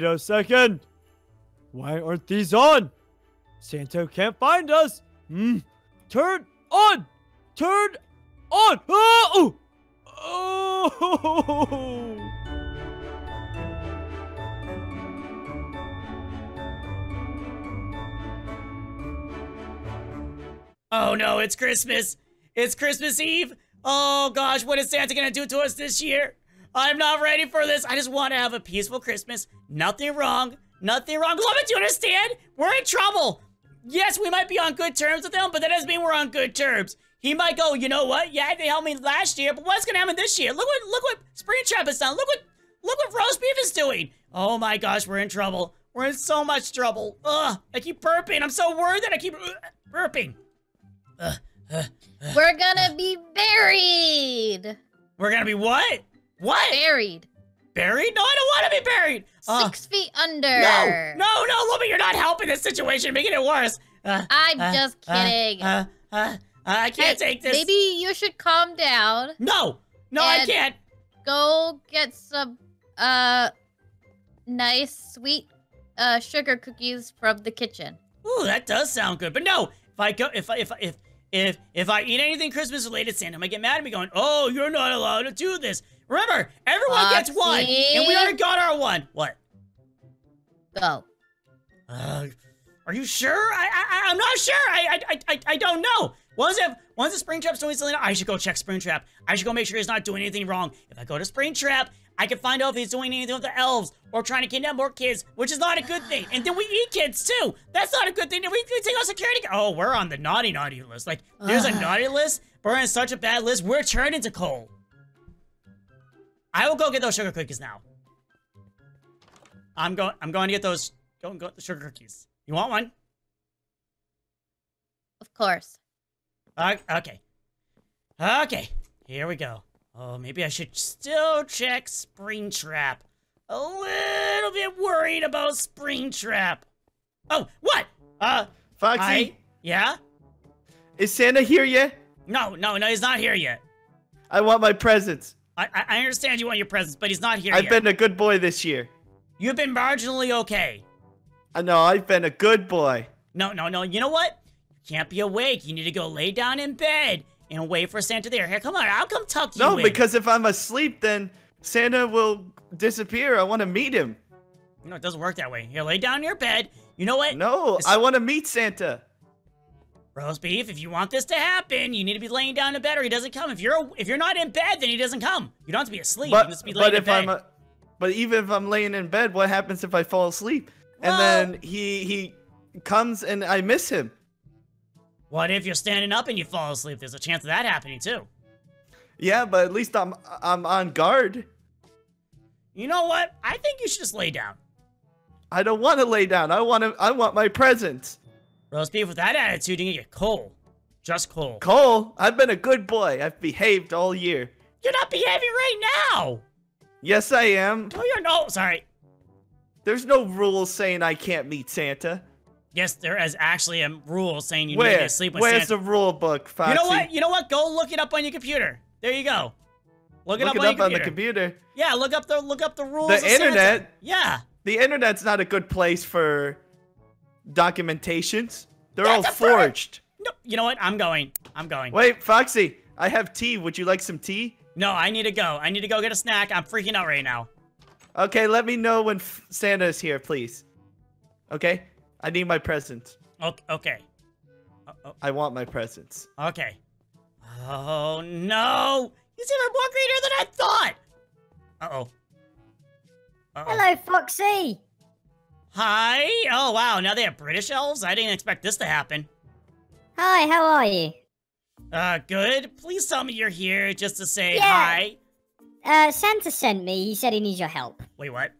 Wait a second. Why aren't these on? Santa can't find us. Hmm. Turn on. Turn on. Oh. Oh. Oh no, it's Christmas. It's Christmas Eve. Oh gosh, what is Santa gonna do to us this year? I'm not ready for this. I just want to have a peaceful Christmas. Nothing wrong. Nothing wrong. Love. Do you understand? We're in trouble. Yes, we might be on good terms with him, but that doesn't mean we're on good terms. He might go, you know what? Yeah, they helped me last year, but what's gonna happen this year? Look what look what Springtrap has done. Look what look what roast beef is doing. Oh my gosh, we're in trouble. We're in so much trouble. Ugh, I keep burping. I'm so worried that I keep uh, burping. Ugh, ugh. We're gonna be buried. We're gonna be what? What? Buried. Buried? No, I don't want to be buried. Uh, Six feet under. no, no, no, Lummy, you're not helping this situation, making it worse. Uh, I'm uh, just uh, kidding. Uh, uh, I can't Hey, take this. Maybe you should calm down. No, no, I can't. Go get some uh nice sweet uh sugar cookies from the kitchen. Ooh, that does sound good. But no, if I go, if I, if I, if if if I eat anything Christmas related, Santa might get mad at me, going, "Oh, you're not allowed to do this." Remember, everyone gets one, and we already got our one. What? Go. Uh, are you sure? I, I I'm not sure. I I I I don't know. Once if once the Springtrap's doing something, I should go check Springtrap. I should go make sure he's not doing anything wrong. If I go to Springtrap, I can find out if he's doing anything with the elves or trying to kidnap more kids, which is not a good thing. And then we eat kids too. That's not a good thing. We, we take out security. Oh, we're on the naughty naughty list. Like there's a naughty list. But we're on such a bad list. We're turned into coal. I will go get those sugar cookies now. I'm going. I'm going to get those. Go and go get the sugar cookies. You want one? Of course. Uh, okay. Okay. Here we go. Oh, maybe I should still check Springtrap. A little bit worried about Springtrap. Oh, what? Uh, Foxy, I. Yeah? is Santa here yet? No, no, no. He's not here yet. I want my presents. I, I, understand you want your presents, but he's not here I've yet. been a good boy this year. You've been marginally okay. I know, I've been a good boy. No, no, no. You know what? You can't be awake. You need to go lay down in bed and wait for Santa there. Here, come on. I'll come tuck you No, in. because if I'm asleep, then Santa will disappear. I want to meet him. No, it doesn't work that way. Here, lay down in your bed. You know what? No, This- I want to meet Santa. Roast beef. If you want this to happen, you need to be laying down in bed, or he doesn't come. If you're if you're not in bed, then he doesn't come. You don't have to be asleep. you But, just be laying but in if bed. I'm a, but even if I'm laying in bed, what happens if I fall asleep and then he he comes and I miss him? what if you're standing up and you fall asleep? There's a chance of that happening too. Yeah, but at least I'm I'm on guard. You know what? I think you should just lay down. I don't want to lay down. I want to I want my presents. Roast beef with that attitude, gonna get cold. Just cold. Cole, I've been a good boy. I've behaved all year. You're not behaving right now. Yes, I am. No, you're no. Sorry. There's no rule saying I can't meet Santa. Yes, there is actually a rule saying you need Where? to sleep with Where's Santa. the rule book, Foxy? You know what? You know what? Go look it up on your computer. There you go. Look it Look up, it on, up your on the computer. Yeah, look up the look up the rules. The of Santa. internet? Yeah. The internet's not a good place for documentations. They're all That's a fair- forged. No, you know what? I'm going. I'm going. Wait, Foxy, I have tea. Would you like some tea? No, I need to go. I need to go get a snack. I'm freaking out right now. Okay, let me know when F- Santa is here, please. Okay? I need my presents. Okay. Okay. Oh, I want my presents. okay. Oh no! He's even more greener than I thought. Uh oh. Uh oh. Hello, Foxy. Hi. Oh wow. Now they have British elves. I didn't expect this to happen. Hi, how are you? Uh, good. Please tell me you're here just to say Yeah. hi. Uh, Santa sent me. He said he needs your help. Wait, what?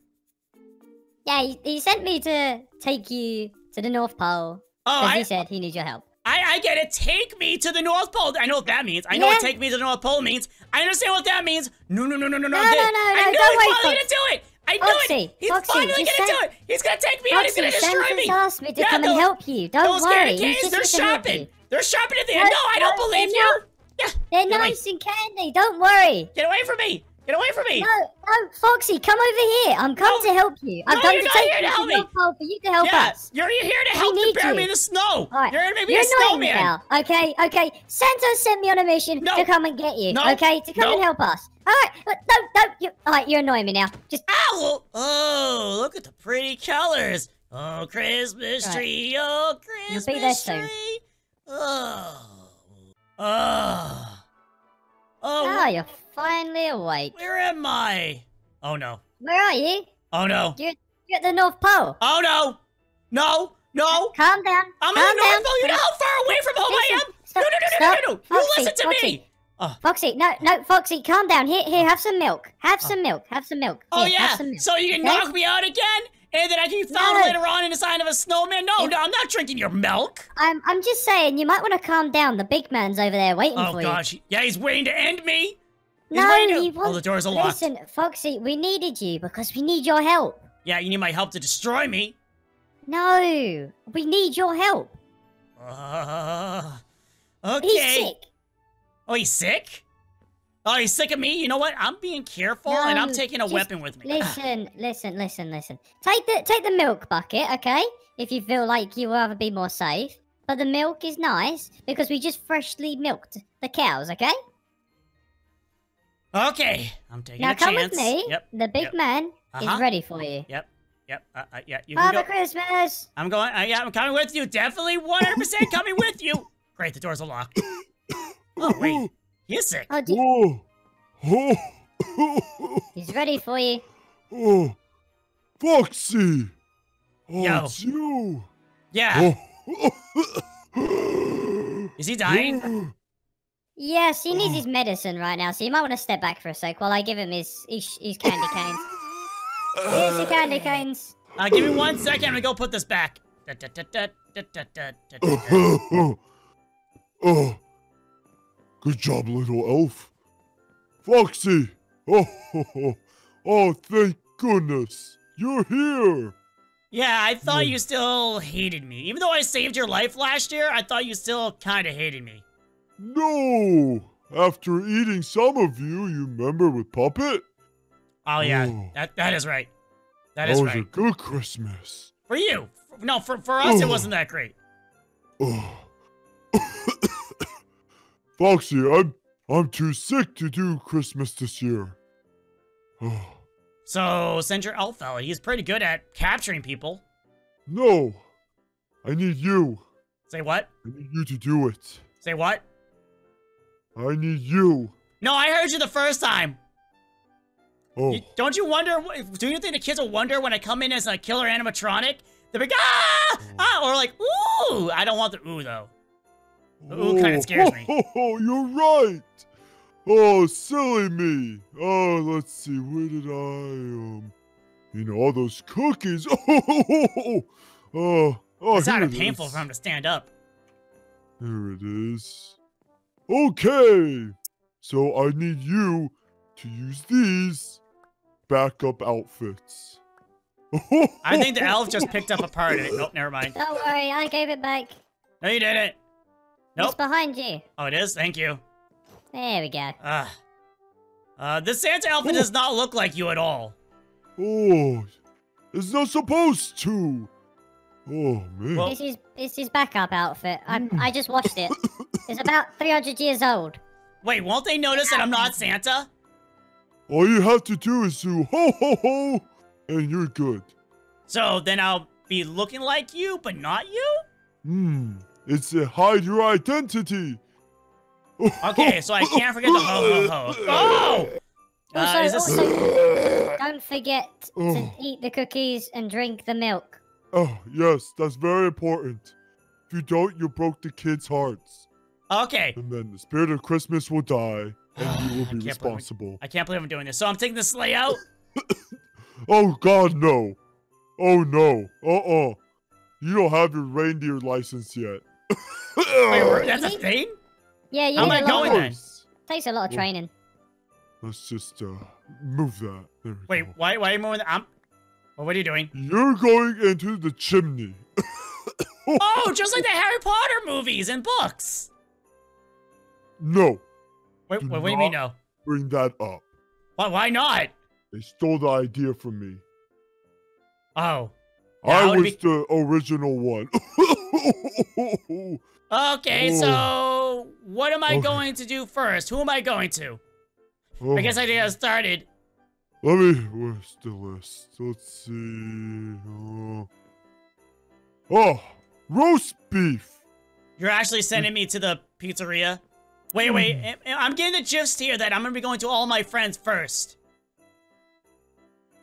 Yeah, he, he sent me to take you to the North Pole. Oh, I, he said he needs your help. I, I get it. Take me to the North Pole. I know what that means. I know what take me to the North Pole means. I understand what that means. No, no, no, no, no, no. No, They- no, no, I no, knew don't wait, Fox- gonna do it. I Foxy, it. He's Foxy, finally gonna do it. He's gonna take me out. He's gonna destroy me. asked me to Yeah, come those- and help you. Don't Those worry. candy He's canes, just they're here to help shopping. They're shopping at the No, end. No, I don't no, believe you. Yeah, They're Get away. nice and candy. Don't worry. get away from me. Get away from me! No, no, Foxy, come over here. I'm come No. to help you. I've No, come you're to not take here you to to help me. For you to help yeah, us. you're you're here to We help to need bury me in the snow. Alright, You're gonna make me You're a snowman. now. Okay, okay. Santa sent me on a mission No. to come and get you. No. Okay, to come No. and help us. All right, but no, no. You, all right, you're annoying me now. Just Ow! Oh, look at the pretty colors. Oh, Christmas Right. tree. Oh, Christmas You'll be there soon. tree. Oh. Oh. Oh, ah, you're finally awake. where am I? Oh no. Where are you? Oh no. You're at the North Pole. Oh no. No. No. Calm down. I'm calm the North down. Pole. You know how far away from home I am? Stop, no, no, no, no, stop. no, no, no. You Foxy, listen to Foxy. me. Oh. Foxy, no, no, Foxy, calm down. Here, here, ah. have some milk. Have ah. some milk. Have some milk. Oh Here, yeah. Have some milk. So you can okay? knock me out again, and then I can be found No. later on in the sign of a snowman. No, If- no, I'm not drinking your milk. I'm, I'm just saying, you might want to calm down. The big man's over there waiting Oh for gosh. Yeah, he's waiting to end me. He's No, to- he Oh, the doors are locked. Listen, Foxy, we needed you because we need your help. Yeah, you need my help to destroy me. No, we need your help. Uh, okay. He's sick. Oh, he's sick? Oh, he's sick of me? You know what? I'm being careful and I'm taking a weapon with me. Listen, listen, listen, listen. Take the take the milk bucket, okay? If you feel like you rather be more safe. But the milk is nice because we just freshly milked the cows, okay? Okay, I'm taking now a chance. Now come with me. Yep, The big yep. man Uh-huh. is ready for you. yep, yep. Uh, uh, yeah, you can Father go. Christmas. I'm going. Uh, yeah, I'm coming with you. Definitely 100% coming with you. Great, the doors are locked. Oh wait, he is sick. Oh, do- oh, he's ready for you. oh, Foxy. Oh, Yo. it's you. Yeah. Oh. Is he dying? Yes, he needs his mm. medicine right now, so you might want to step back for a sec while I give him his his, his candy canes. Here's your candy canes. Uh, give me one second we go put this back. Oh, good job, little elf. Foxy! Oh, oh, oh, oh, thank goodness. You're here. Yeah, I thought hmm. you still hated me. Even though I saved your life last year, I thought you still kind of hated me. No. After eating some of you, you remember with Puppet? Oh yeah, Oh. that that is right. That That is was a right. good Christmas. For you. No, for for us it Oh. wasn't that great. Oh. Foxy, I'm I'm too sick to do Christmas this year. Oh. So send your elf fella. He's pretty good at capturing people. No. I need you. Say what? I need you to do it. Say what? I need you. No, I heard you the first time. Oh. You- don't you wonder? Do you think the kids will wonder when I come in as a killer animatronic? They're like, ah, ah, or like, ooh. I don't want the ooh though. The ooh kind of scares me. Oh, you're right. Oh, silly me. Oh, let's see. Where did I um? You know all those cookies. Oh, oh, oh. It sounded here it painful is. for him to stand up. Here it is. Okay. So I need you to use these backup outfits. I think the elf just picked up a part of it. Nope, never mind. Don't worry, I gave it back. No, you didn't. It's Nope. behind you. Oh, it is. Thank you. There we go. Ah. Uh, this Santa outfit does not look like you at all. Oh, it's not supposed to. Oh man. Well- This is this is backup outfit. I. I just washed it. It's about 300 years old. Wait, won't they notice that I'm not Santa? All you have to do is do ho ho ho, and you're good. So then I'll be looking like you, but not you? Hmm. It's a hide your identity. Okay, so I can't forget the ho ho ho. Oh! Uh, Also, also, don't forget to Oh. eat the cookies and drink the milk. Oh yes, that's very important. If you don't, you broke the kids' hearts, Okay. and then the spirit of Christmas will die, and you will be can't believe we- responsible. I can't believe I'm doing this. So I'm taking the sleigh out. Oh God, no! Oh no! Uh uh You don't have your reindeer license yet. Wait, that's a thing? Yeah, you How am need I a lot going of, then? Takes a lot of Well, training. Let's just uh move that. There we Wait, go. why, why are you moving? The, I'm... Well, what are you doing? You're going into the chimney. Oh, just like the Harry Potter movies and books. No, Wait, wait what do you mean no? bring that up. Why, why not? They stole the idea from me. Oh. I was be- the original one. Okay, Oh. so what am I Okay. going to do first? Who am I going to? Oh, I guess I get started. Let me. Where's the list? Let's see. Uh, oh, roast beef. You're actually sending me to the pizzeria? Wait, wait. Hmm. I'm getting the gist here that I'm gonna be going to all my friends first.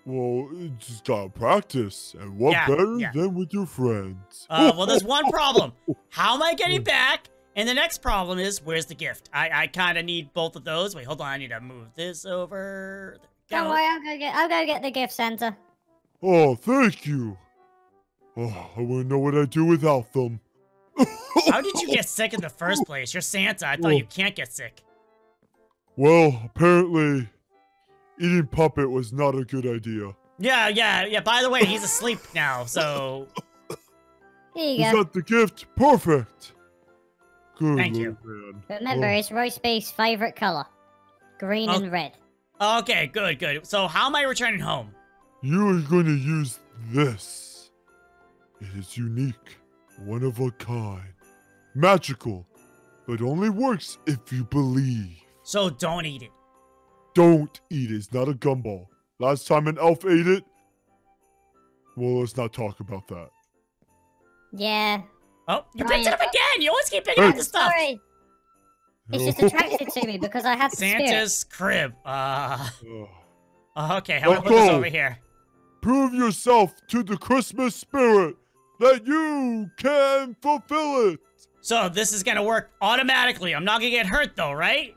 Well, you just gotta practice, and what Yeah, better yeah. than with your friends? Uh, well, there's one problem. How am I getting back? And the next problem is, where's the gift? I, I kind of need both of those. Wait, hold on. I need to move this over. There we Don't go. worry, I'll go get. I'll go get the gift, Santa. Oh, thank you. Oh, I wouldn't know what I'd do without them. How did you get sick in the first place? You're Santa. I thought you oh. can't get sick. Well, apparently, eating puppet was not a good idea. Yeah, yeah, yeah. By the way, he's asleep now, so Here you You go. got the gift. Perfect. Good Thank you. man. Remember, Oh. it's roast beef's favorite color, green Oh. and red. Okay, good, good. So how am I returning home? You are going to use this. It is unique, one of a kind, magical, but only works if you believe. So don't eat it. Don't eat it. It's not a gumball. Last time an elf ate it. Well, let's not talk about that. Yeah. Oh, you Brian. picked it up again. You always keep picking Hey. up the stuff. Sorry. It's just attracted to me because I have the spirit. Santa's crib. Uh, okay. I'm this Let's over here. Prove yourself to the Christmas spirit that you can fulfill it. So this is gonna work automatically. I'm not gonna get hurt though, right?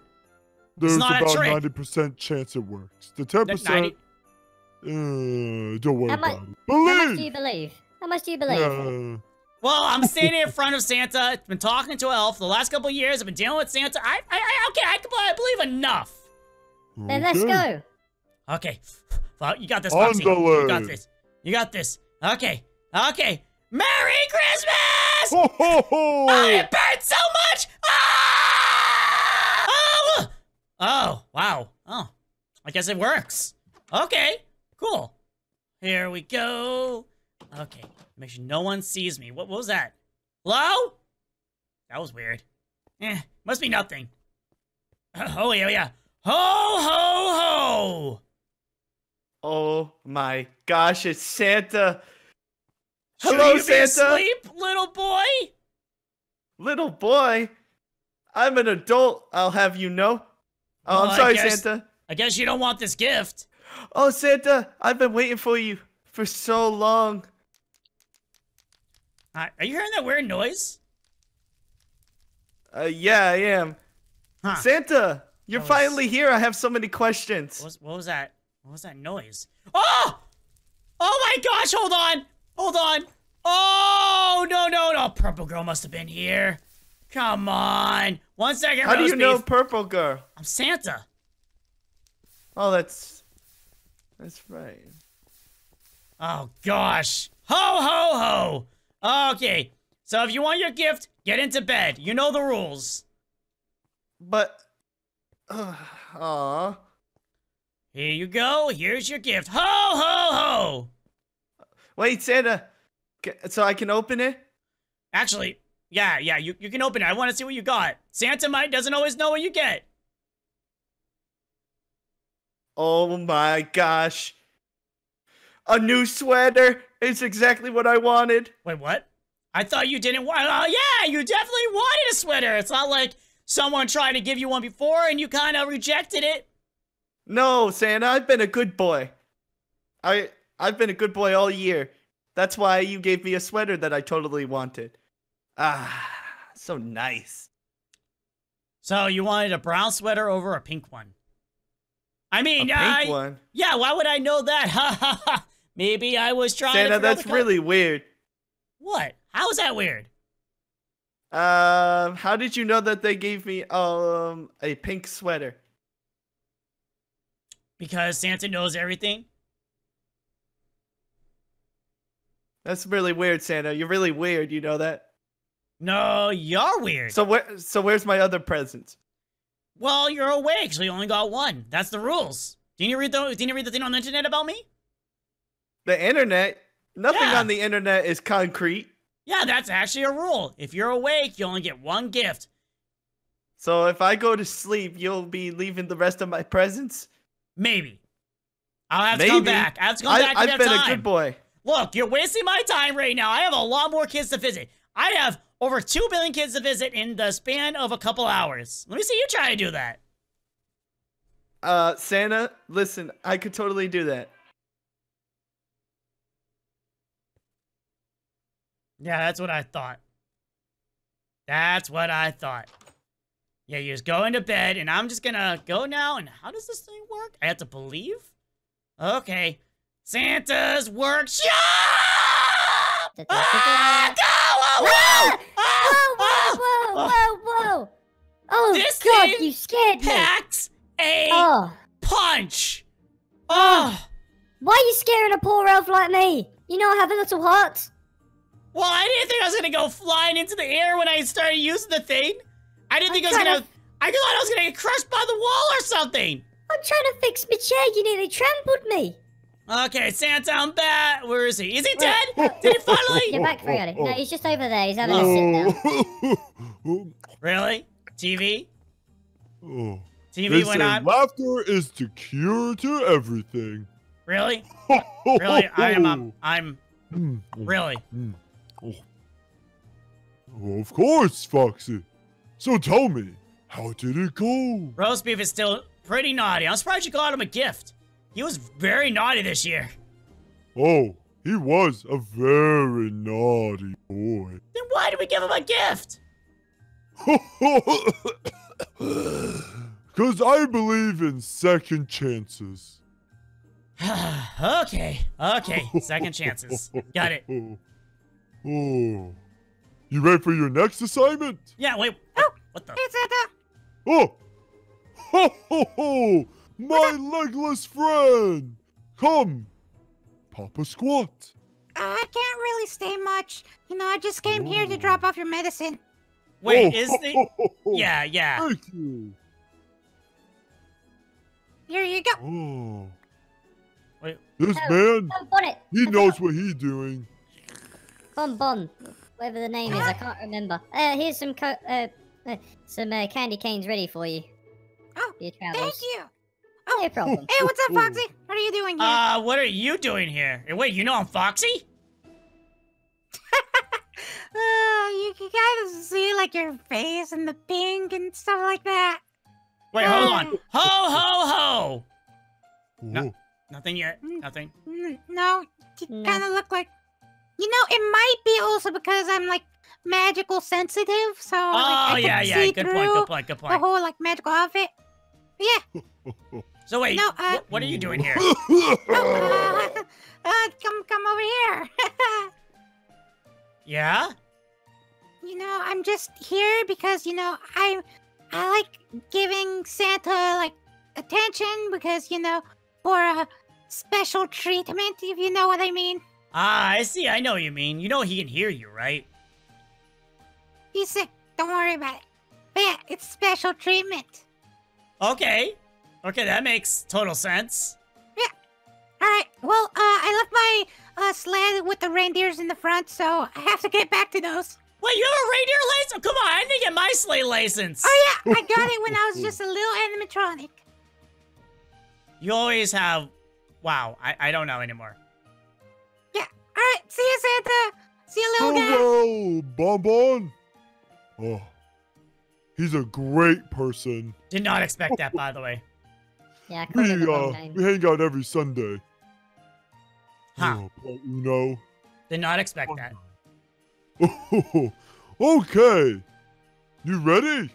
There's not a about trick. ninety percent chance it works. The ten N- percent, uh, don't worry How mu- about it. Believe. How much do Believe. you believe? How much do you believe? Yeah. Well, I'm standing in front of Santa. I've been talking to Elf the last couple years. I've been dealing with Santa. I, I, I okay. I, can- I believe enough. Then let's go. Okay. Well, you got this, Foxy. You got this. You got this. Okay. Okay. Merry Christmas! Ho ho ho! Oh, it burns so much! Ah! Oh! Oh, wow. Oh. I guess it works. Okay. Cool. Here we go. Okay. Make sure no one sees me. What, what was that? Hello? That was weird. Eh, must be nothing. Oh, yeah, yeah. Ho, ho, ho! Oh my gosh, it's Santa. Should Hello, Santa. asleep, little boy? Little boy. I'm an adult, I'll have you know. Oh, Well, I'm I sorry, guess- Santa. I guess you don't want this gift. Oh, Santa, I've been waiting for you for so long. Uh, are you hearing that weird noise? Uh, yeah, I am. Huh. Santa, you're was- finally here. I have so many questions. What was, what was that? What was that noise? Oh! Oh my gosh, hold on! Hold on! Oh, no, no, no. Purple Girl must have been here. Come on. One second, How do you know. Purple Girl? I'm Santa. Oh, that's that's right. Oh, gosh. Ho, ho, ho. Okay. So if you want your gift, get into bed. You know the rules. But, uh, aw, Here you go. Here's your gift. Ho, ho, ho. wait, Santa. So I can open it? Actually, yeah, yeah, you, you can open it. I want to see what you got. Santa might doesn't always know what you get. Oh my gosh. A new sweater is exactly what I wanted. Wait, what? I thought you didn't want. Oh, yeah, you definitely wanted a sweater. It's not like someone tried to give you one before and you kind of rejected it. No, Santa, I've been a good boy. I I've been a good boy all year. That's why you gave me a sweater that I totally wanted. Ah, so nice. So you wanted a brown sweater over a pink one. I mean, a pink I, one. yeah, why would I know that? Ha ha ha. Maybe I was trying to. Santa, figure that's really weird. What? How is that weird? Um, how did you know that they gave me um a pink sweater? Because Santa knows everything. That's really weird, Santa. You're really weird. You know that. No, you're weird. So where? So where's my other presents? well, you're awake, so you only got one. That's the rules. Didn't you read the Didn't you read the thing on the internet about me? The internet. Nothing Yeah. on the internet is concrete. Yeah, that's actually a rule. If you're awake, you only get one gift. So if I go to sleep, you'll be leaving the rest of my presents. Maybe. I'll have to come back. I have to come I, back I've been time. a good boy. Look, you're wasting my time right now. I have a lot more kids to visit. I have over 2 billion kids to visit in the span of a couple hours. Let me see you try to do that. Uh, Santa, listen, I could totally do that. Yeah, that's what I thought. That's what I thought. Yeah, you just go into bed, and I'm just gonna go now. And how does this thing work? I have to believe? Okay. Santa's workshop! Ah, go! Oh, Whoa, whoa! Ah, ah, whoa, whoa, whoa, whoa! Oh This God, thing you scared me. Packs a Oh, punch! Oh! why are you scaring a poor elf like me? You know I have a little heart. Well, I didn't think I was gonna go flying into the air when I started using the thing. I didn't think I was I'm trying gonna. I thought I was gonna get crushed by the wall or something. I'm trying to fix my chair. You nearly trampled me. Okay, Santa, I'm back. Where is he? Is he dead? Did he finally? Get back, Freddy. No, he's just over there. He's having a sit down. Really? TV? oh. TV They went say on? laughter is the cure to everything. Really? Really? I am. Um, I'm. Mm, Really? Of course, Foxy. So tell me, how did it go? Roast beef is still pretty naughty. I'm surprised you got him a gift. He was very naughty this year. Oh, he was a very naughty boy. Then why did we give him a gift? Because I believe in second chances. okay. Okay. Second chances. Got it. Oh. Oh. You ready for your next assignment? Yeah. Wait. Oh, what the? Hey, Santa. Oh! Ho ho ho! My legless friend! Come! Papa Squat! Uh, I can't really stay much. You know, I just came here to drop off your medicine. Wait. Oh, Is ho, the? ho, ho, ho. Yeah. Yeah. Thank you! Here you go. Oh. Wait. This Oh. man, he knows what he's doing. Bon Bon. Whatever the name is, I can't remember. Uh, here's some co- uh, uh, some uh, candy canes ready for you. Oh, for your Thank travels. you. No problem. Hey, what's up, Foxy? What are you doing here? Uh, what are you doing here? Hey, Wait, you know I'm Foxy? Uh, you can kind of see like your face and the pink and stuff like that. Wait, hold on. Ho ho ho! No. Oh, Nothing yet. Nothing. No, you kind of look like. You know, it might be also because I'm like magical sensitive, so like, Oh I can yeah, yeah. see Good through point. Good point. Good the whole like magical outfit. Yeah. So wait, No, uh- wh- what are you doing here? Oh, uh, uh, come come over here. Yeah? you know, I'm just here because you know I I like giving Santa like attention because you know for a special treatment, if you know what I mean. Ah, I see. I know what you mean. You know he can hear you, right? He's sick. Don't worry about it. But yeah, it's special treatment. Okay. Okay, that makes total sense. Yeah. All right. Well, uh, I left my uh, sled with the reindeers in the front, so I have to get back to those. Wait, you have a reindeer license? Come on, I didn't get my sleigh license. Oh yeah, I got it when I was just a little animatronic. You always have. Wow, I, I don't know anymore. Yeah. All right. See you, Santa. See you, little guy. Hello, Bonbon! Oh, he's a great person. Did not expect that, by the way. Yeah, I called We, it the wrong uh, we hang out every Sunday. Huh. Oh, you know. Did not expect that. Oh, okay. You ready?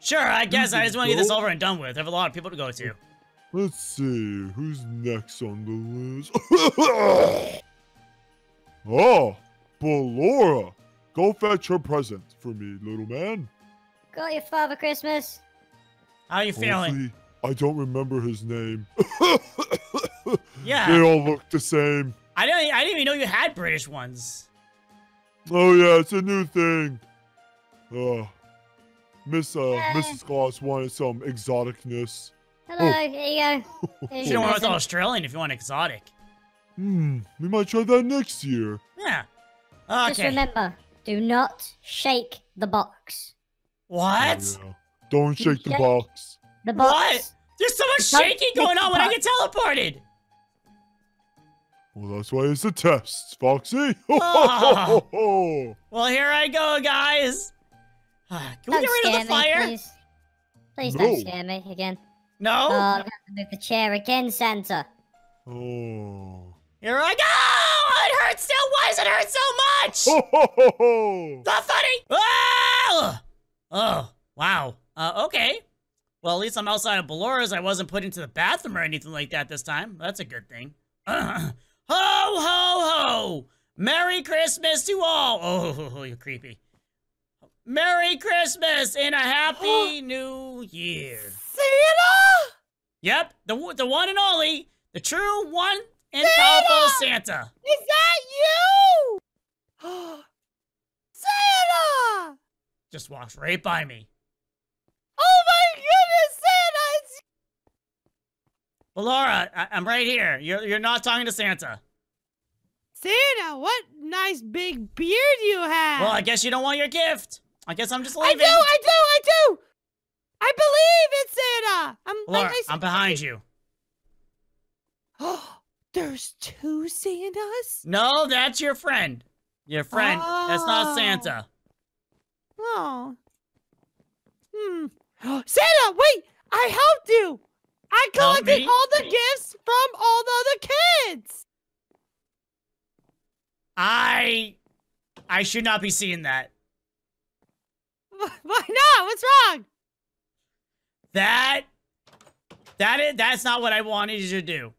Sure, I guess I just want to get this over and done with. I have a lot of people to go to. Let's see. Who's next on the list? oh, Ballora. Go fetch her present for me, little man. Got your father Christmas. How are you feeling? Hopefully, I don't remember his name. Yeah. They all look the same. I didn't. I didn't even know you had British ones. Oh yeah, it's a new thing. Uh, Miss uh, Yeah. Mrs. Claus wanted some exoticness. Hello, here you go. Here's You your don't want. Australian if you want exotic. Hmm, we might try that next year. Yeah. Just remember, do not shake the box. What? Yeah. Don't shake the Shake- box. The box. What? There's so much Don't shaking going on when I get teleported. Well, that's why it's a test, Foxy. Ah. Well, here I go, guys. Ah, Can we Don't get rid of the fire? me, please. Please No. don't scare me again. No. Oh, I'm gonna have to move the chair again, Santa. oh. Here I go! Oh, it hurts still. Why does it hurt so much? Ho, ho, ho, ho. Not funny. Oh, oh wow. Uh, okay. Well, at least I'm outside of Ballora's. I wasn't put into the bathroom or anything like that this time. That's a good thing. ho, ho, ho! Merry Christmas to all. Oh, you're creepy. Merry Christmas and a happy new year. Santa! Yep, the the one and only, the true one and powerful Santa. Is that you? Santa! Just walks right by me. Oh my goodness, Santa! It's Well, Laura, I- I'm right here. You're you're not talking to Santa. Santa, what nice big beard you have. Well, I guess you don't want your gift. I guess I'm just leaving. I do, I do, I do! I believe it's Santa! I'm Laura, like I I'm behind you. Oh, there's two Santas? No, that's your friend. Your friend. That's not Oh. Santa. Oh. Hmm. Santa, wait! I helped you! I collected all the gifts from all the other kids! I I should not be seeing that. Why not? What's wrong? That that is that's not what I wanted you to do.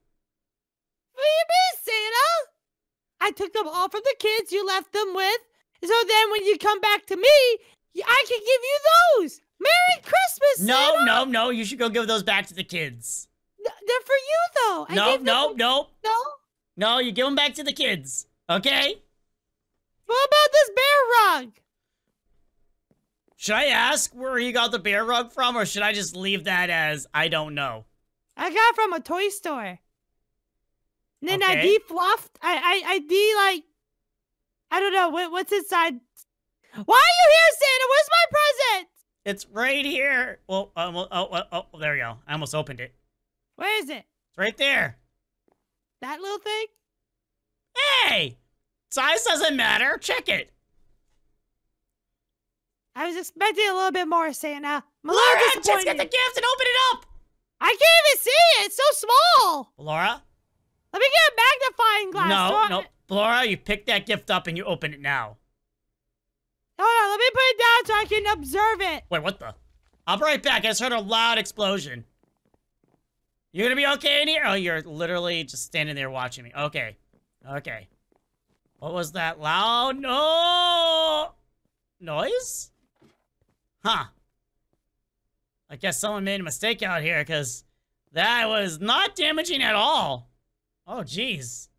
What do you mean, Santa? I took them all from the kids you left them with, so then when you come back to me, I can give you those. Merry Christmas, No, Santa. no, no. You should go give those back to the kids. They're for you, though. I No, them no, no, no. no. You give them back to the kids. Okay? What about this bear rug? Should I ask where you got the bear rug from, or should I just leave that as I don't know? I got from a toy store. And then I Okay. defluffed. I I I de like. I don't know what what's inside. Why are you here, Santa? Where's my present? It's right here. Well, uh, well, oh, oh, oh, there we go. I almost opened it. Where is it? It's right there. That little thing? Hey, size doesn't matter. Check it. I was expecting a little bit more, Santa. Laura, just get the gift and open it up. I can't even see it. It's so small. Laura, Let me get a magnifying glass. no, so no, Laura, you pick that gift up and you open it now. Hold on. Let me put it down so I can observe it. Wait, what the? I'll be right back. I just heard a loud explosion. You're gonna be okay in here? Oh, you're literally just standing there watching me. Okay. Okay. What was that loud? No noise? Huh. I guess someone made a mistake out here because that was not damaging at all. Oh, jeez.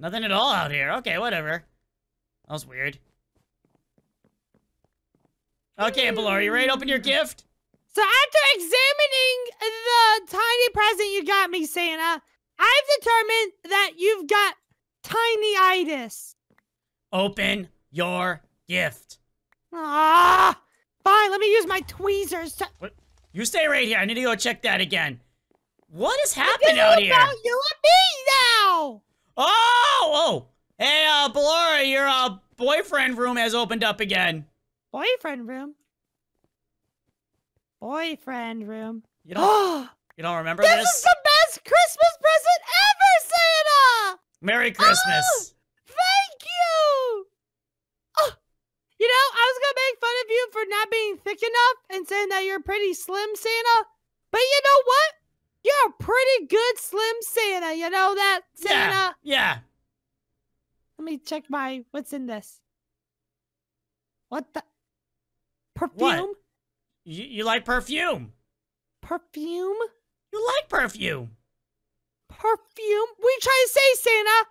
Nothing at all out here. Okay, whatever. That was weird. Okay, you ready to open your gift? So after examining the tiny present you got me, Santa, I've determined that you've got tiny-itis. Open your gift. Ah, fine. Let me use my tweezers to. You stay right here. I need to go check that again. What is happening out here? about you and me now. Oh, oh. Hey, uh, Ballora, your uh, boyfriend room has opened up again. Boyfriend room. Boyfriend room. You don't, Oh, you don't remember this this? is the best Christmas present ever, Santa. Merry Christmas. Thank you! Oh, you know, I was gonna make fun of you for not being thick enough and saying that you're pretty slim, Santa. But you know what? You're a pretty good slim Santa. You know that, Santa? Yeah, yeah. Let me check my. What's in this? What the? Perfume? What? You, you like perfume. Perfume? You like perfume. Perfume? What you trying to say, Santa?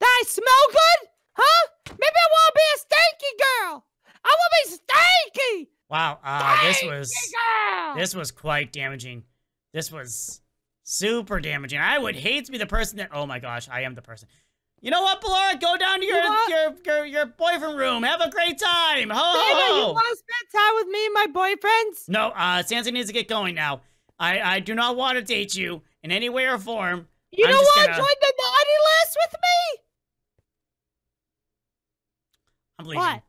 That I smell good? Huh? Maybe I want to be a stanky girl. I want to be stanky. Wow, uh, this was Giga! this was quite damaging. This was super damaging. I would hate to be the person that. Oh my gosh, I am the person. You know what, Ballora? Go down to your your, your your boyfriend room. Have a great time. Ho ho you want to spend time with me and my boyfriends? No, uh, Santa needs to get going now. I I do not want to date you in any way or form. You I'm don't want to gonna- join the naughty list with me? I'm leaving. What?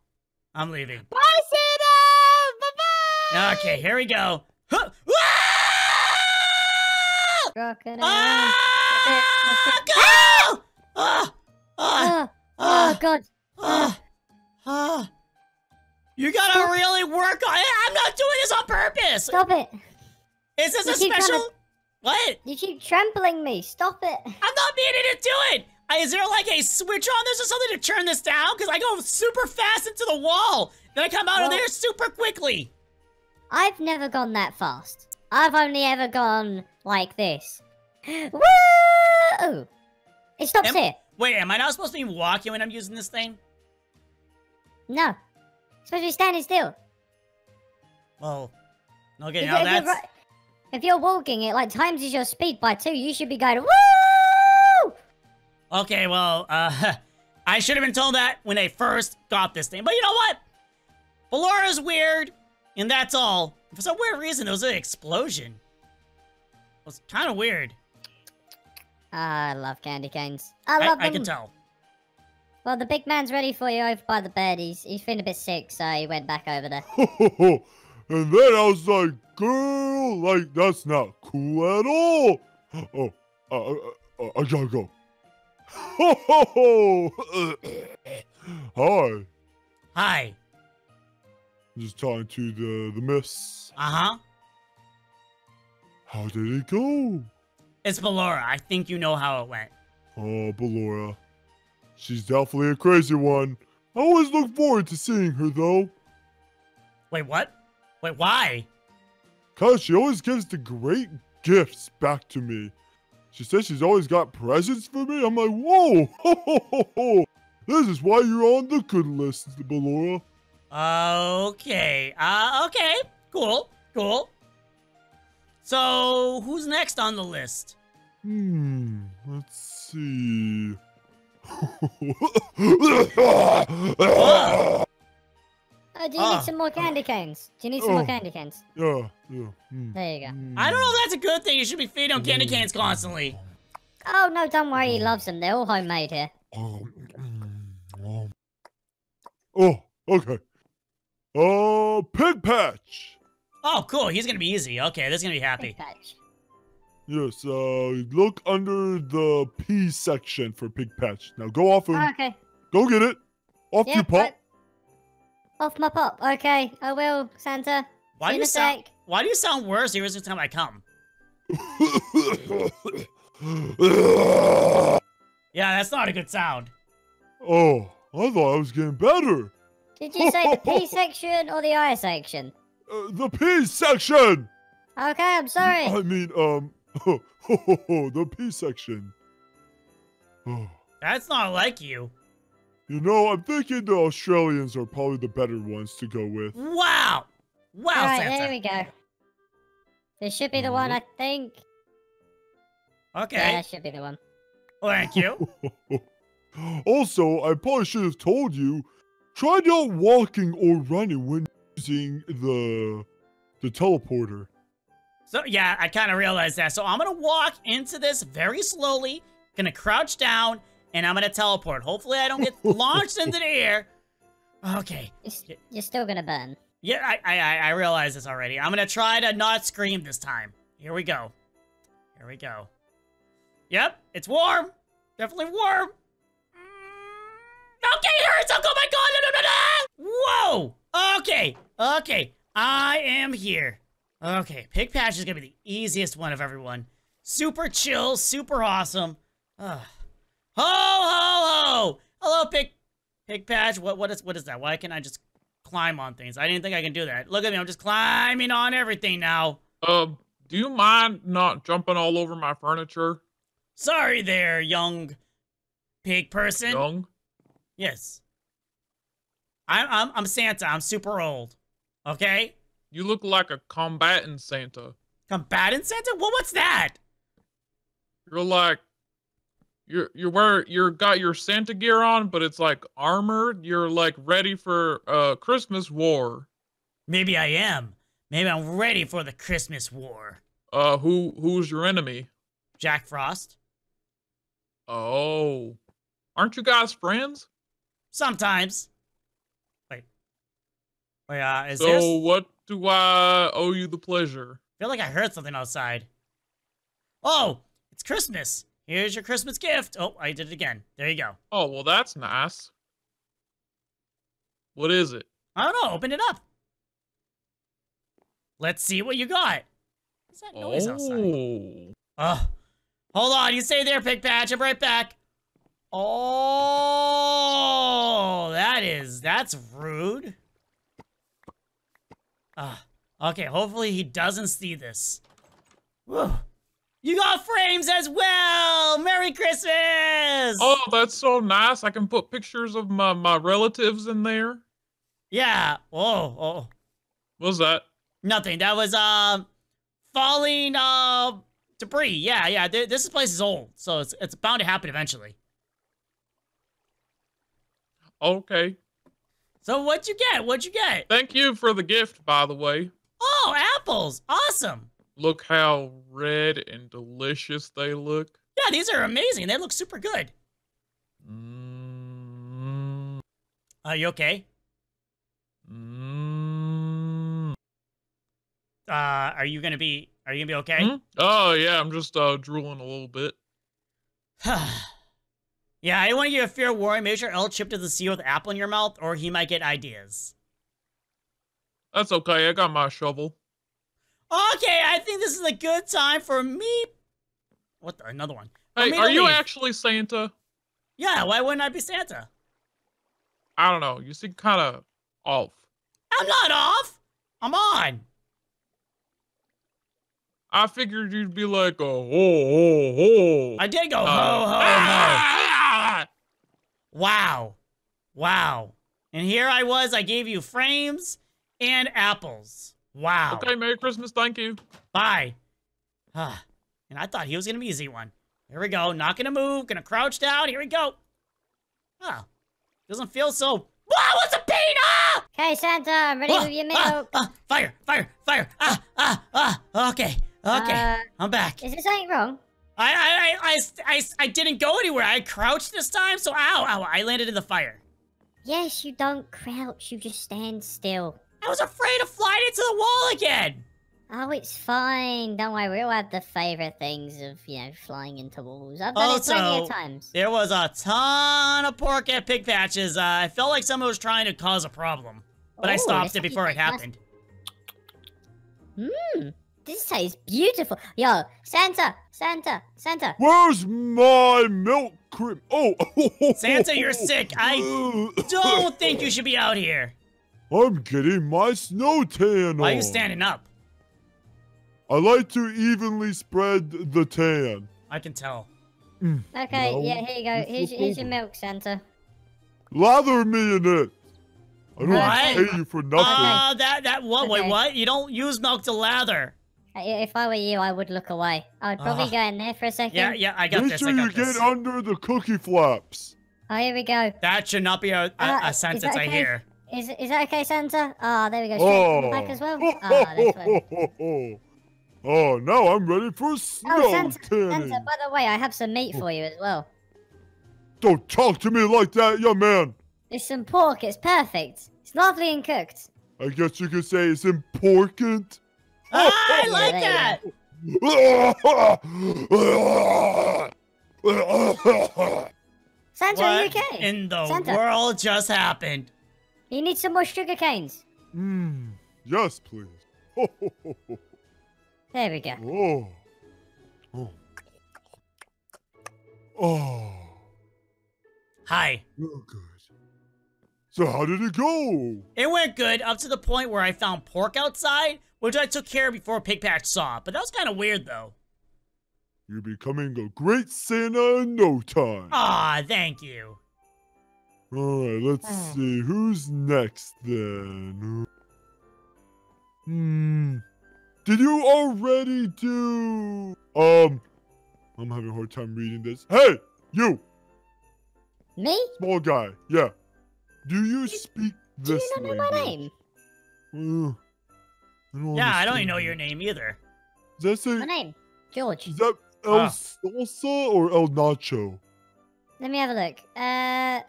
I'm leaving. Bye, Santa! Bye-bye! Okay, here we go. Huh. Ah! Crocodile. Ah! Go! Ah! Ah! Oh, oh Ah! God. Ah! Ah! You gotta really work on it. I'm not doing this on purpose. Stop it. Is this You a keep trying to- special? What? You keep trampling me. Stop it. I'm not meaning to do it. Uh, there like a switch on this or something to turn this down? Because I go super fast into the wall. Then I come out of there super quickly. I've never gone that fast. I've only ever gone like this. Woo! It stops Am- here. Wait, am I not supposed to be walking when I'm using this thing? No. It's supposed to be standing still. Well, okay, If, now if you're, that's... if you're walking, it like times is your speed by two. You should be going woo! Okay, well, uh, I should have been told that when I first got this thing. But you know what? Ballora's weird, and that's all. For some weird reason, there was an explosion. It was kind of weird. Ah, I love candy canes. I I, love I them. can tell. Well, the big man's ready for you over by the bed. He's he's feeling a bit sick, so he went back over there. and then I was like, girl, like, that's not cool at all. Oh, uh, uh, uh, I gotta go. Ho, ho, ho. Hi. Hi. Just talking to the, the miss. Uh-huh. How did it go? It's Ballora. I think you know how it went. Oh, Ballora. She's definitely a crazy one. I always look forward to seeing her, though. Wait, what? Wait, why? Cause she always gives the great gifts back to me. She says she's always got presents for me. I'm like, whoa, ho, ho, ho, ho. This is why you're on the good list, Ballora. Okay. Uh, okay. Cool. Cool. So, who's next on the list? Hmm, let's see. Oh, do you Ah. need some more candy canes? Do you need some more Oh. candy canes? yeah, yeah. hmm, There you go. hmm. I don't know if that's a good thing. You should be feeding on candy canes constantly. Oh no, don't worry. He loves them. They're all homemade here. Oh, okay. Uh, Pig Patch. Oh, cool. He's gonna be easy. Okay, this is gonna be happy. Big patch. Yes, uh, look under the P section for Pig Patch. Now go off and Oh, okay. go get it. Off Yeah, you pop. I- Off my pop. Okay, I will, Santa. Why See do you sound? Why do you sound worse every single time I come? Yeah, that's not a good sound. oh, I thought I was getting better. Did you say the P section or the I section? Uh, the P section. Okay, I'm sorry. I mean, um, the P section. Oh, That's not like you. you know, I'm thinking the Australians are probably the better ones to go with. Wow. Wow, All right, Santa. there we go. This should be the one, I think. Okay. Yeah, that should be the one. Well, thank you. also, I probably should have told you, try not walking or running when using the the teleporter. So yeah, I kind of realized that. So I'm gonna walk into this very slowly, gonna crouch down, and I'm gonna teleport. Hopefully I don't get launched into the air. Okay. You're, you're still gonna burn. Yeah, I, I I I realize this already. I'm gonna try to not scream this time. Here we go. Here we go. Yep, it's warm. Definitely warm. Okay, it hurts. Oh, oh my god! No, no, no, no! Whoa! Okay, okay. I am here. Okay, Pig Patch is gonna be the easiest one of everyone. Super chill, super awesome. Ugh. Ho ho ho! Hello, Pig Pig Patch. What what is what is that? Why can't I just climb on things? I didn't think I can do that. Look at me, I'm just climbing on everything now. Um, do you mind not jumping all over my furniture, Sorry there, young pig person. young? Yes. I'm I'm I'm Santa. I'm super old. Okay. You look like a combatant Santa. Combatant Santa? Well, what's that? You're like you're you're wear you're got your Santa gear on, but it's like armored. You're like ready for uh Christmas war. Maybe I am. Maybe I'm ready for the Christmas war. Uh who who's your enemy? Jack Frost? Oh. Aren't you guys friends? Sometimes. Wait. Wait, uh, is so there... what do I owe you the pleasure? I feel like I heard something outside. Oh, it's Christmas. Here's your Christmas gift. Oh, I did it again. There you go. Oh, well that's nice. What is it? I don't know. Open it up. Let's see what you got. What's that noise outside? Oh. Oh, hold on. You stay there, Pig Patch. I'm right back. Oh, that is, that's rude. Ah, okay. Hopefully he doesn't see this. Whew. You got frames as well. Merry Christmas. Oh, that's so nice. I can put pictures of my, my relatives in there. yeah. Oh, oh, was that? nothing. That was um falling uh debris. Yeah, yeah. Th- this place is old, so it's it's bound to happen eventually. Okay. So what'd you get? What'd you get? Thank you for the gift, by the way. Oh, apples! Awesome. Look how red and delicious they look. Yeah, these are amazing. They look super good. Mm, Are you okay? mm. Uh, are you gonna be? Are you gonna be okay? Hmm? Oh yeah, I'm just uh drooling a little bit. yeah, I want you to give a fair warning. Make sure El chip to the sea with apple in your mouth, or he might get ideas. That's okay. I got my shovel. Okay, I think this is a good time for me. What the, another one? Hey, are you leave. actually Santa? Yeah, why wouldn't I be Santa? I don't know. You seem kind of off. I'm not off. I'm on. I figured you'd be like a ho ho ho. I did go ho Uh, ho ho. ah! Wow, wow. And here I was. I gave you frames and apples. Wow. Okay, Merry Christmas. Thank you. Bye. Ah, and I thought he was gonna be easy one. Here we go. Not gonna move. Gonna crouch down. Here we go. Oh, doesn't feel so. Wow, what's a pain? Ah! Okay, Santa, I'm ready Ah, with your ah, milk. ah, fire! Fire! Fire! Ah! Ah! Ah! Okay. Okay. Uh, I'm back. Is there something wrong? I, I, I, I, I, I didn't go anywhere. I crouched this time, so ow, ow, I landed in the fire. Yes, you don't crouch, you just stand still. I was afraid of flying into the wall again. Oh, it's fine. Don't worry, we all have the favorite things of, you know, flying into walls. I've done it plenty Also, of times. There was a ton of pork at Pig Patches. Uh, I felt like someone was trying to cause a problem, but I stopped it before it happened. Mmm, this tastes beautiful. Yo, Santa, Santa, Santa. Where's my milk cream? Oh, Santa, you're sick. I don't think you should be out here. I'm getting my snow tan Why are you standing up? I like to evenly spread the tan. I can tell. Okay, No, yeah, here you go. Here's, here's your milk, Santa. Lather me in it. I don't What? pay you for nothing. Uh, that, that, what, wait, what? You don't use milk to lather. Uh, If I were you, I would look away. I would probably Ugh. go in there for a second. Yeah, yeah, I got Make this, sure I you got get under the cookie flaps. Oh, here we go. That should not be a, a, Uh, a is sentence that I hear. Is is that okay, Santa? Ah, there we go. Straight from the back as well. Ah, this way. Oh, now I'm ready for snow Oh, Santa, tanning. Santa, by the way, I have some meat for you as well. Don't talk to me like that, young man. It's some pork. It's perfect. It's lovely and cooked. I guess you could say it's important. Ah, I like that. Santa, are you What okay? in the Santa. world just happened? You need some more sugar canes. Hmm. yes, please. There we go. oh. Oh. Oh. Hi. Real good. So how did it go? It went good up to the point where I found pork outside, which I took care of before Pig Patch saw. But that was kind of weird, though. You're becoming a great Santa in no time. Ah, thank you. All right, let's Ah. see who's next then. Hmm. Did you already do? Um, I'm having a hard time reading this. Hey, you, Me? small guy. Yeah. Do you speak Do this you not know my name? Uh, I don't Yeah, I don't even know your name either. Does that My name? George. Is that El Ah. Salsa or El Nacho? Let me have a look. Uh,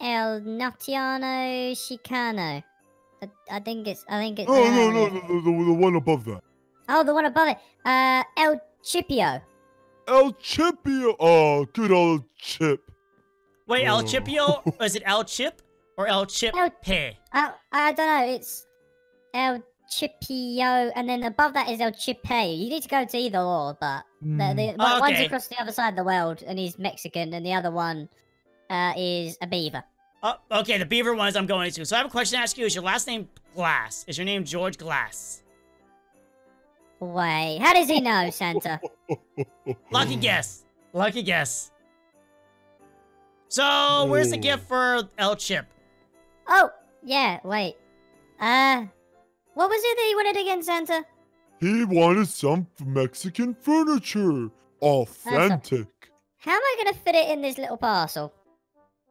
El Natiano Chicano. I, I think it's. I think it's. Oh no uh, no no the, the, the one above that. Oh, the one above it. Uh, El Chipio. El Chipio. Oh, good old Chip. Wait, El Oh. Chipio? Is it El Chip or El Chip El- Pay? Uh, I don't know. It's El Chipio, and then above that is El Chipe. You need to go to either or, but the, the, one- one's Okay. across the other side of the world, and he's Mexican, and the other one uh, is a beaver. Oh, okay, the beaver ones I'm going to. So I have a question to ask you. Is your last name Glass? Is your name George Glass? Wait, how does he know, Santa? Lucky guess. Lucky guess. So, where's the Oh. gift for El Chip? Oh, yeah, wait. Uh, what was it that he wanted again, Santa? He wanted some Mexican furniture. Authentic. How am I gonna fit it in this little parcel?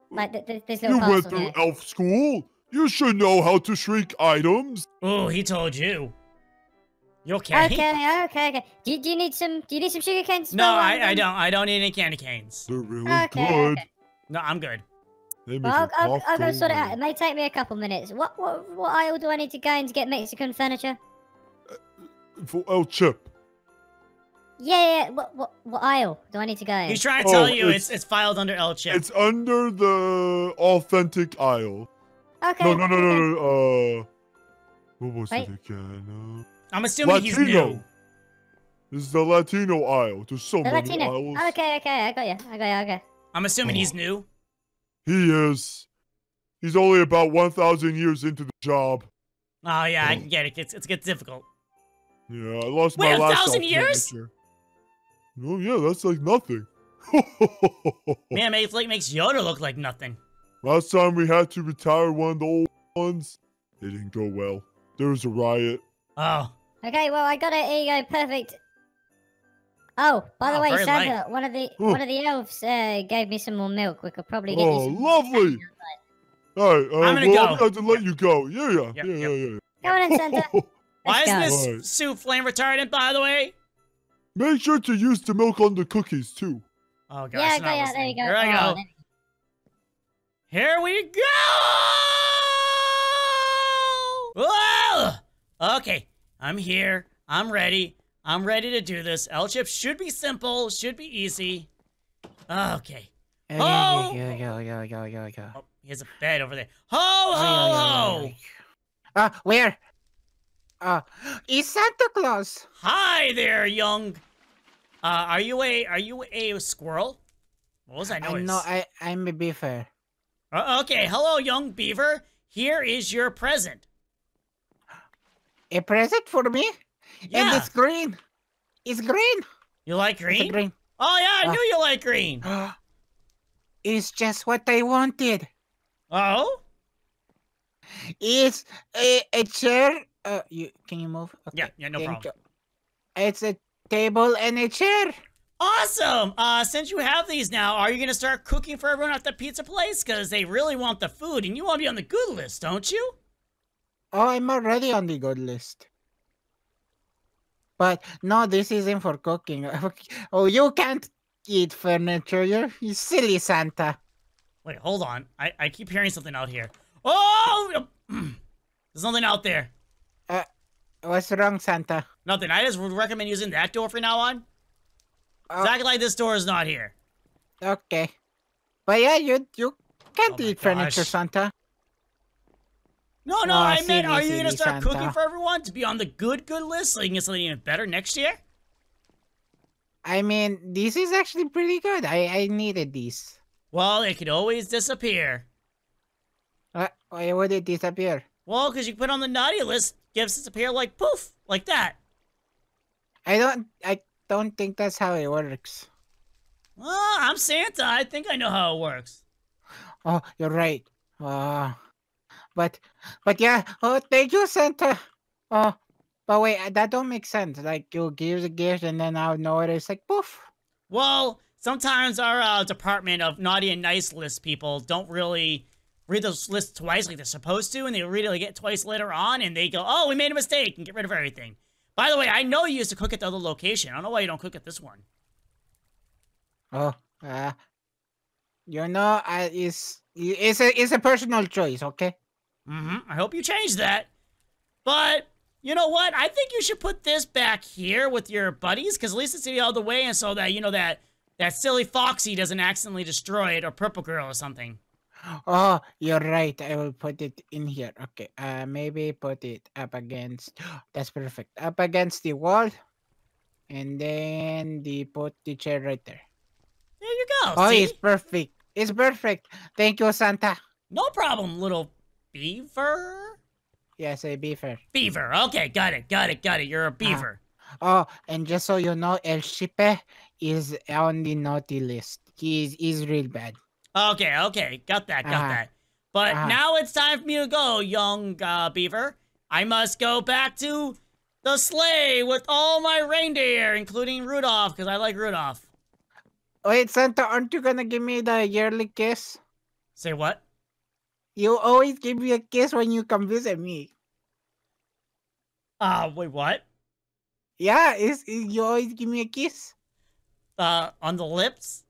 Like th- th- this You little went through here. elf school. You should know how to shrink items. Oh, he told you. You okay? Okay, okay, okay. Do you, do you need some? Do you need some sugar canes? No, I, um, I don't. I don't need any candy canes. They're really Okay, good. okay. No, I'm good. They make Well, I'll, a I'll, I'll go sort it out. It may take me a couple minutes. What what what aisle do I need to go in to get Mexican furniture? For El Chip. Yeah, yeah. yeah. What what what aisle do I need to go in? He's trying to tell Oh, you it's, it's- it's filed under El Chip. It's under the authentic aisle. Okay. No, no, no, no, okay. no. Uh, what was Wait. it again? I'm Uh, assuming he's Latino. new. This is the Latino aisle. There's so The many Latino. aisles. Okay, okay. I got you. I got you. Okay. I'm assuming he's Oh. new. He is. He's only about 1,000 years into the job. Oh yeah, I Oh. can get it. It's, it's gets difficult. Yeah, I lost Wait, my a last thousand years? furniture. Oh yeah, that's like nothing. Man, makes like makes Yoda look like nothing. Last time we had to retire one of the old ones, it didn't go well. There was a riot. Oh, Okay. Well, I got it. Here you go. Perfect. Oh, by the Oh, way, very light. Santa, one of the Oh. one of the elves uh, gave me some more milk. We could probably get Oh, you some. lovely. All right, uh, I'm gonna well, go. I'm going to let you go. Yeah, yeah, Yep, yeah, yep. yeah, yeah. Go on in, Santa. why Let's isn't go. this Alright. suit flame retardant? By the way. Make sure to use the milk on the cookies too. Oh gosh, Yeah, not go, yeah, there you go. Here I Oh, go. there- Here we go! Whoa! Okay, I'm here. I'm ready. I'm ready to do this. El chip should be simple, should be easy. Okay. Oh! Yeah, yeah, yeah, yeah, yeah, yeah. Oh, he has a bed over there. Ho ho ho! Uh, where? Uh, is Santa Claus? Hi there, young. Uh, are you a are you a squirrel? What was I I notice? know, I, I'm a beaver. Uh, okay, hello, young beaver. Here is your present. A present for me? And Yeah. it's green. It's green. You like green? green. Oh yeah, I Ah. knew you like green. it's just what I wanted. Oh? It's a, a chair. Uh, you can you move? Yeah, yeah, no thank problem. you. It's a table and a chair. Awesome! Uh, since you have these now, are you gonna start cooking for everyone at the pizza place? Cause they really want the food, and you want to be on the good list, don't you? Oh, I'm already on the good list. But no, this isn't for cooking. Oh, you can't eat furniture. You're you silly Santa. Wait, hold on. I, I keep hearing something out here. Oh! There's something out there. Uh, What's wrong, Santa? Nothing. I just would recommend using that door from now on. Oh, Exactly like this door is not here. okay. But yeah, you you can't Oh eat furniture. Santa. No, no, Aw, I meant, are you gonna start cooking for everyone to be on the good, good list so you can get something even better next year? I mean, this is actually pretty good. I I needed these. Well, it could always disappear. Uh, why would it disappear? Well, because you put on the naughty list, gifts disappear like poof, like that. I don't I don't think that's how it works. Well, I'm Santa. I think I know how it works. Oh, you're right. Uh, but but yeah. Oh, thank you, Santa. Oh, but wait, uh, that don't make sense. Like you'll give the gift and then out of nowhere it's like poof. Well, sometimes our uh, department of naughty and nice list people don't really read those lists twice like they're supposed to, and they read it like it twice later on, and they go, "Oh, we made a mistake," and get rid of everything. By the way, I know you used to cook at the other location. I don't know why you don't cook at this one. Oh, uh, you know, I it's it's a it's a personal choice. Okay. Mm-hmm. I hope you change that. But you know what? I think you should put this back here with your buddies, because at least it's all the way, and so that you know that that silly Foxy doesn't accidentally destroy it or Purple Girl or something. Oh, you're right. I will put it in here. Okay. Uh, maybe put it up against. That's perfect. Up against the wall, and then the put the chair right there. There you go. Oh, see? it's perfect. It's perfect. Thank you, Santa. No problem, little beaver. Yes, a beaver. Beaver. Okay, got it, got it, got it. You're a beaver. Oh, and just so you know, El Shipe is on the naughty list. He's he's real bad. Okay, okay, got that, got Uh-huh. that. But Uh-huh. now it's time for me to go, young uh, beaver. I must go back to the sleigh with all my reindeer, including Rudolph, because I like Rudolph. Wait, Santa, aren't you gonna give me the yearly kiss? Say what? You always give me a kiss when you come visit me. Uh, wait, what? Yeah, is you always give me a kiss? Uh, on the lips?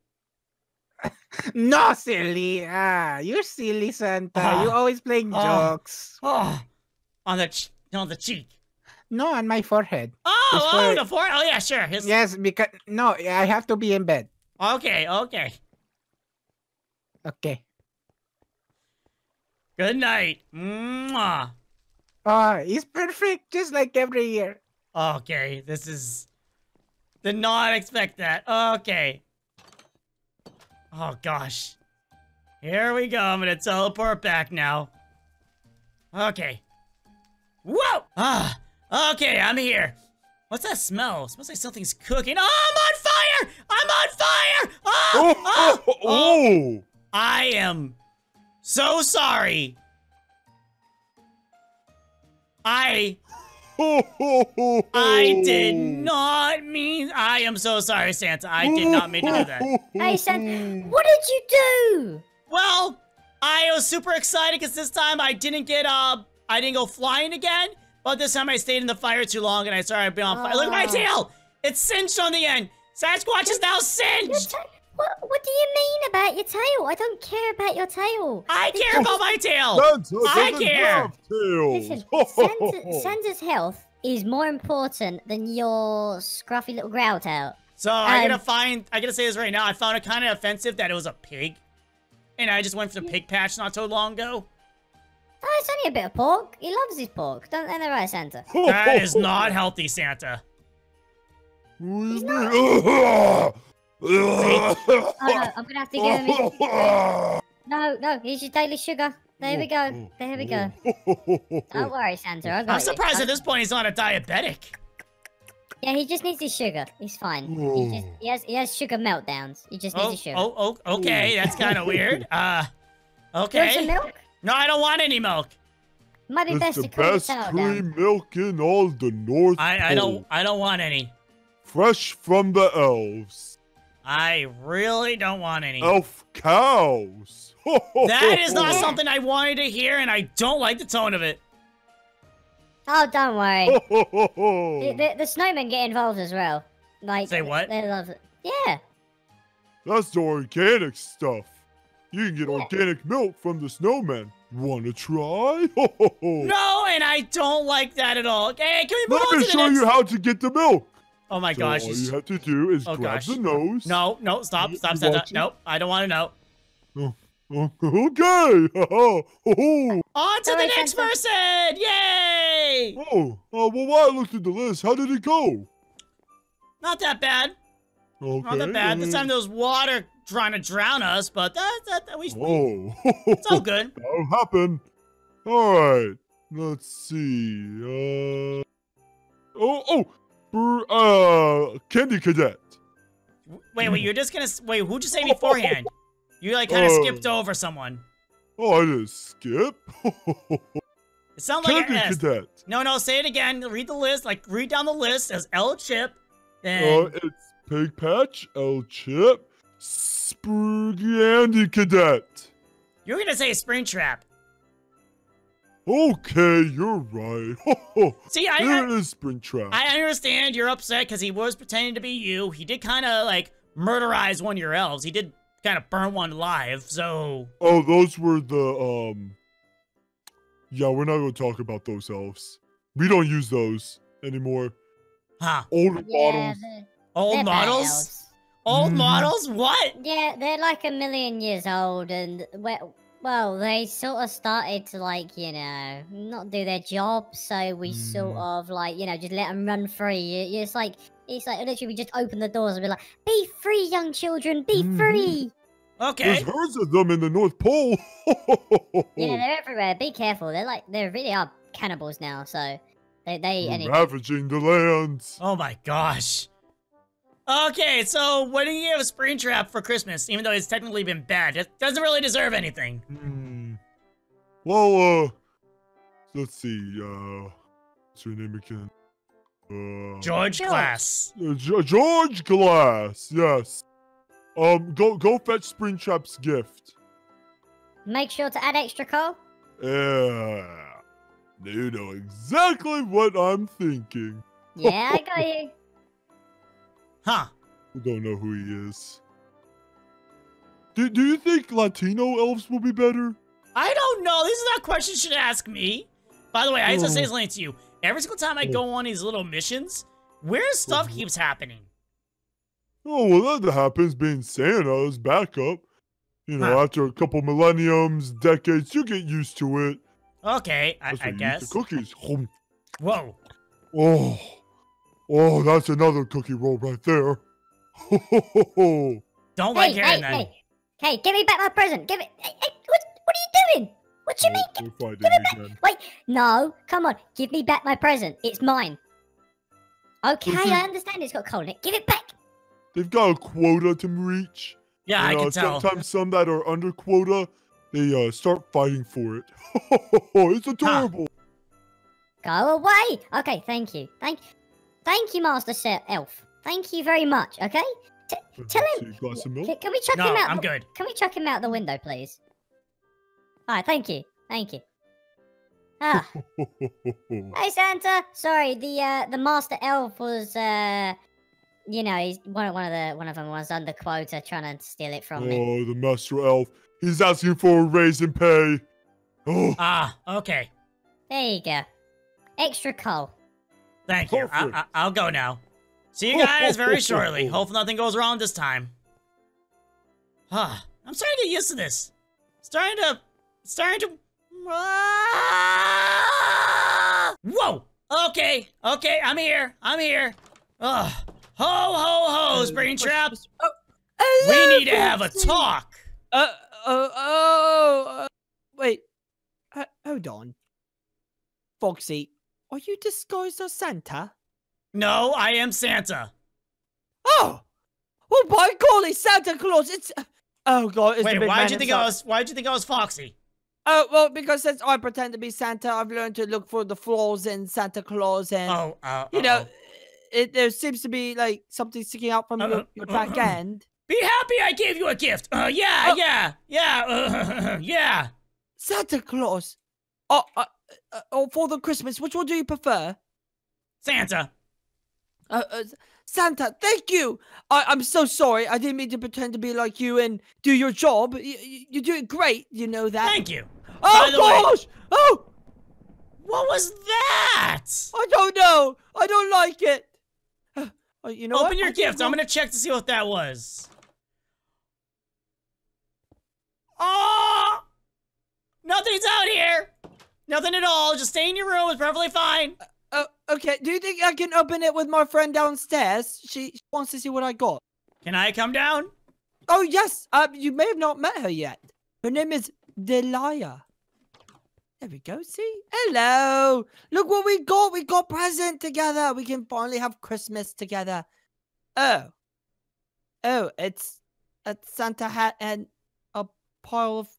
No, silly. Ah, you're silly, Santa. you Ah. always playing Ah. jokes. Oh, on the ch- on the cheek. No, on my forehead. Oh, It's oh, for- the four. Oh, yeah, sure. His, Yes, because no, I have to be in bed. Okay, okay. Okay. Good night. Mwah. Oh, it's perfect, just like every year. Okay, this is. Did not expect that. Okay. Oh gosh. Here we go. I'm gonna teleport back now. Okay. Whoa! Ah. Okay, I'm here. What's that smell? smells like something's cooking. Oh, I'm on fire! I'm on fire! Ah, oh, Oh, oh, oh, oh. I am so sorry. I I did not mean. I am so sorry, Santa. I did not mean to do that. Hey, Santa, what did you do? Well, I was super excited because this time I didn't get uh, I didn't go flying again. But this time I stayed in the fire too long and I started being on fire. Look at my Oh. tail! It's cinched on the end. Sasquatch is now ta- what, what do you mean about your tail? I don't care about your tail. I care about my tail. Santa I care. have tails. Listen, Santa. Santa's health is more important than your scruffy little growl tail. So I gotta Um, find. I gotta say this right now. I found it kind of offensive that it was a pig, and I just went for the pig patch not so long ago. Oh, it's only a bit of pork. He loves his pork. Don't end the right, Santa? Ho, That ho, is ho. not healthy, Santa. What do you He's not. Ugh. Oh no, I'm gonna have to give him his... No, no, here's your daily sugar. There we go. There we go. Don't worry, Santa. I got I'm you. surprised I- at this point he's not a diabetic. Yeah, he just needs his sugar. He's fine. He just he has he has sugar meltdowns. He just needs Oh, his sugar. oh, oh, okay. That's kind of weird. Uh, You want some milk? No, I don't want any milk. Might be It's best the to best tail down. cream milk in all the North I, I don't, I don't want any. Fresh from the elves. I really don't want any. Elf cows. Ho, ho, That ho, is not something I wanted to hear, and I don't like the tone of it. Oh, don't worry. Ho, ho, ho, ho. the, the, the snowmen get involved as well. Like Say what? They love it. Yeah. That's the organic stuff. You can get organic milk from the snowman. Wanna try? Ho, ho, ho. No, and I don't like that at all. Okay, can we move Let on me to the show next? you how to get the milk. Oh my So gosh. all he's- you have to do is Oh, grab gosh. the nose. No, no, stop, stop, you stop. stop. Nope, I don't want to know. Oh, okay. Ho, ho, ho. On to the Sorry, next person! Yay! Oh, uh, well, while I looked at the list, how did it go? Not that bad. Okay. Not that bad. This time there was water trying to drown us, but that, that, that we, Oh, it's all good. That'll happen. All right. Let's see. Uh. Oh, oh. Uh, Candy Cadet. Wait, wait, you're just gonna wait. Who'd you say beforehand? You like kind of Oh. skipped over someone. Oh, I didn't skip. It sounds like an S. Cadet. No, no, say it again. Read the list. Like, read down the list as El Chip. Then. Uh, it's Pig Patch, El Chip, Spooky Andy Cadet. You're gonna say Springtrap. Okay, you're right. See, I- there I- is Springtrap. I understand you're upset because he was pretending to be you. He did kind of like murderize one of your elves. He did kind of burn one alive. So Oh, those were the um. Yeah, we're not gonna talk about those elves. We don't use those anymore. Huh. Older Yeah, models. they're, old models. Old Mhm. models. What? Yeah, they're like a million years old, and well, well, they sort of started to like you know not do their job, so we sort Mm. of like you know just let them run free. It's like it's like literally we just open the doors and be like, "Be free, young children, be Mhm. free." Okay. There's herds of them in the North Pole. Yeah, they're everywhere. Be careful. They're like they really are cannibals now, so they they eat They're ravaging the lands. Oh my gosh. Okay, so what do you give a Springtrap for Christmas? Even though it's technically been bad, it doesn't really deserve anything. Hmm. Well, uh, let's see. Uh, what's your name again? Uh, George Glass. Uh, George Glass. Yes. Um, go go fetch Springtrap's gift. Make sure to add extra coal. Yeah. You know exactly what I'm thinking. Yeah, I got you. Huh. We don't know who he is. Do, do you think Latino elves will be better? I don't know. This is not a question you should ask me. By the way, I have to say Oh. something to you. Every single time I Oh. go on these little missions, weird stuff Mhm. keeps happening. Oh, well, that happens being Santa's backup. You know, Huh. after a couple millenniums, decades, you get used to it. Okay, I, I why you eat guess. The cookies. Whoa. Oh, oh, that's another cookie roll right there. Ho, ho, ho, ho. Don't Hey, like hey, hearing that. hey, hey! Give me back my present. Give it. Hey, hey, what, what are you doing? What you Oh, mean? we're fighting Give it back. Wait, no, come on. Give me back my present. It's mine. Okay, Listen- I understand it's got coal in it. Give it back. They've got a quota to reach. Yeah, I can uh, tell. Sometimes some that are under quota, they uh, start fighting for it. it's adorable. Go away. Okay, thank you. Thank, thank you, Master Se- Elf. Thank you very much. Okay. tell him- see, glass of milk. Can, can we chuck No, him out? I'm the- good. Can we chuck him out the window, please? All right. Thank you. Thank you. Ah. Hey Santa, sorry, the uh the master elf was uh you know, he's one of one of the one of them was under quota trying to steal it from me. Oh, the master elf. He's asking for a raise in pay. Oh, Ah, okay. There you go. Extra coal. Thank you. I, I, I'll go now. See you guys very shortly. Hope nothing goes wrong this time. Huh. I'm starting to get used to this. Starting to. Starting to. Whoa! Okay, okay, I'm here. I'm here. Ugh. Ho, ho, ho, Springtrap. Oh, We need to have a talk. Uh, oh, oh, uh, wait. Uh, hold on. Foxy, are you disguised as Santa? No, I am Santa. Oh! Oh my it's Santa Claus! It's. Oh god, it's Wait, why'd man you think I was? Why did you think I was Foxy? Oh, well, because since I pretend to be Santa, I've learned to look for the flaws in Santa Claus and. Oh, uh, you know, it, there seems to be like something sticking out from Uh, your, your back uh, uh, end. Be happy I gave you a gift. Uh, yeah, Oh. yeah, yeah, uh, yeah. Santa Claus! Oh, uh, uh, oh, for the Christmas, which one do you prefer? Santa. Uh, uh, Santa, thank you. I, I'm so sorry. I didn't mean to pretend to be like you and do your job. Y- y- you're doing great. You know that. Thank you. oh the way- gosh! Oh, What was that? I don't know. I don't like it. Uh, you know what? Open your I gift. I'm gonna check to see what that was. Oh! Nothing's out here. Nothing at all. Just stay in your room. It's perfectly fine. Uh, okay. Do you think I can open it with my friend downstairs? She, she wants to see what I got. Can I come down? Oh yes. Uh, you may have not met her yet. Her name is Delia. There we go. See? Hello. Look what we got. We got present together. We can finally have Christmas together. Oh. Oh, it's a Santa hat and a pile of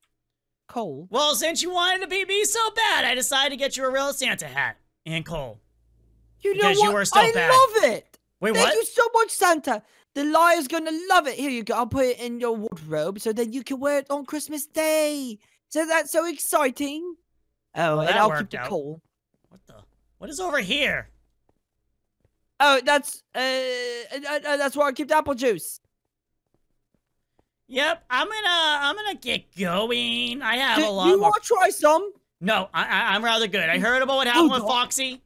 coal. Well, since you wanted to be me so bad, I decided to get you a real Santa hat and coal. You know Because you what? were so I bad. love it. Wait, Thank what? you so much, Santa. The liar's gonna love it. Here you go. I'll put it in your wardrobe so then you can wear it on Christmas Day. So that's so exciting. Oh, Well, and I'll keep the out. coal. What the? What is over here? Oh, that's uh, uh, uh, that's where I keep the apple juice. Yep, I'm gonna I'm gonna get going. I have Do a lot you more. want to try some? No, I, I I'm rather good. I heard about what happened with Foxy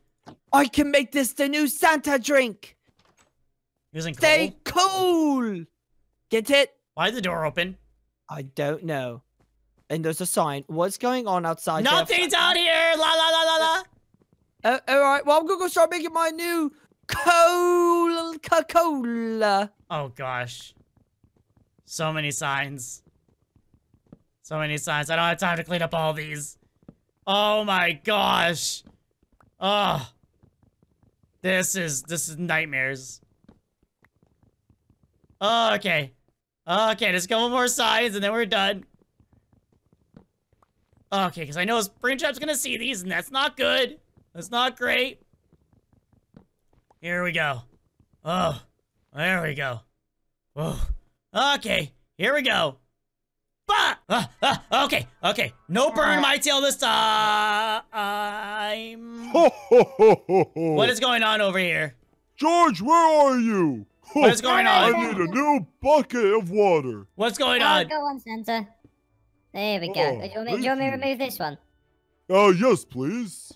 I can make this the new Santa drink. Stay cool. Get it? Why'd the door open? I don't know. And there's a sign. What's going on outside? Nothing's out here. La la la la la. Uh, all right. Well, I'm gonna go start making my new Coca Cola. Oh gosh. So many signs. So many signs. I don't have time to clean up all these. Oh my gosh. Oh. This is this is nightmares. Oh, okay. Okay, just a couple more signs and then we're done. Okay, because I know Springtrap's gonna see these and that's not good. That's not great. Here we go. Oh, there we go. Whoa. Okay, here we go. Bah! Ah, ah, okay, okay. No burn my tail this time. Ho ho ho ho ho! What is going on over here? George, where are you? What is going on? I need a new bucket of water. What's going Oh, on? go on, Santa. There we go. Oh, do, you want me, do you want me to remove this one? Uh, yes, please.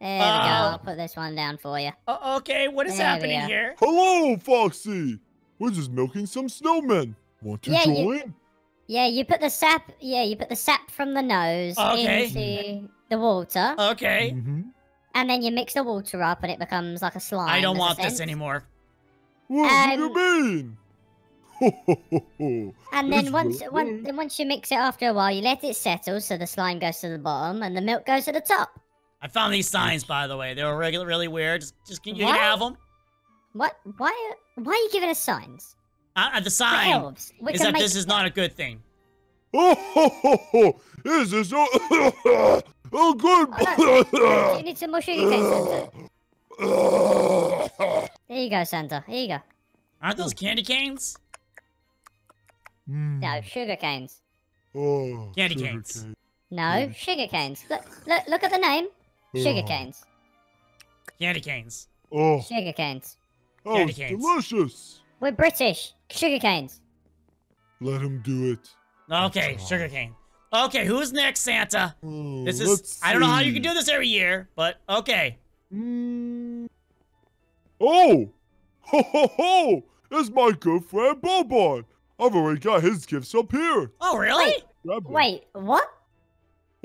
There we go. Uh, I'll put this one down for you. Okay, what is There happening here? Hello, Foxy. We're just milking some snowmen. Want to Yeah, join? you- Yeah, you put the sap. Yeah, you put the sap from the nose Okay. into the water, Okay, Mm-hmm. and then you mix the water up, and it becomes like a slime. I don't want this anymore. What do you Um, mean? Ho ho ho ho. And That's then once, right. once, then once you mix it after a while, you let it settle, so the slime goes to the bottom and the milk goes to the top. I found these signs, by the way. They were really, really weird. Just, just can you What? can have them? What? Why? Why are you giving us signs? Uh, uh, the We're sign elves. We is that make this is not a good thing. Oh ho ho ho! This is so oh good. Oh, no. You need some more sugar cane, Santa. There you go, Santa. Here you go. Aren't those candy canes? Mm. No, sugar canes. Oh, Candy sugar canes. cane. No, sugar canes. Look, look, look at the name. Sugar Oh. canes. Candy canes. Oh, Sugar canes. Oh, Candy it's canes. delicious. We're British. Sugar canes. Let him do it. Okay, Oh. sugar cane. Okay, who's next, Santa? Oh, This is. I don't know how you can do this every year, but okay. Mm. Oh! Ho ho ho! It's my good friend Bonbon. I've already got his gifts up here. Oh, really? Grab them. Wait, what?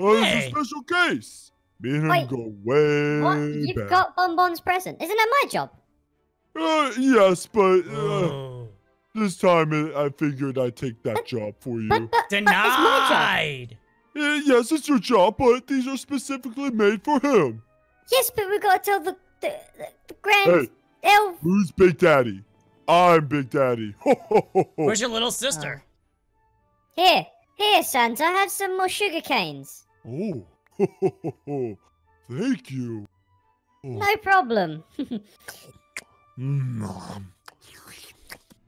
Oh, it's Hey. a special case. Me and him Wait, go way What? You've back. got Bonbon's present. Isn't that my job? Uh, yes, but uh, Oh. this time I figured I'd take that job for you. But, but, but it's my. Denied. Uh, yes, it's your job, but these are specifically made for him. Yes, but we gotta tell the the, the, the grand Hey, elf. who's Big Daddy? I'm Big Daddy. Ho ho ho ho. Where's your little sister? Here, here, Santa. Have some more sugar canes. Oh. Thank you. Oh. No problem. Mm.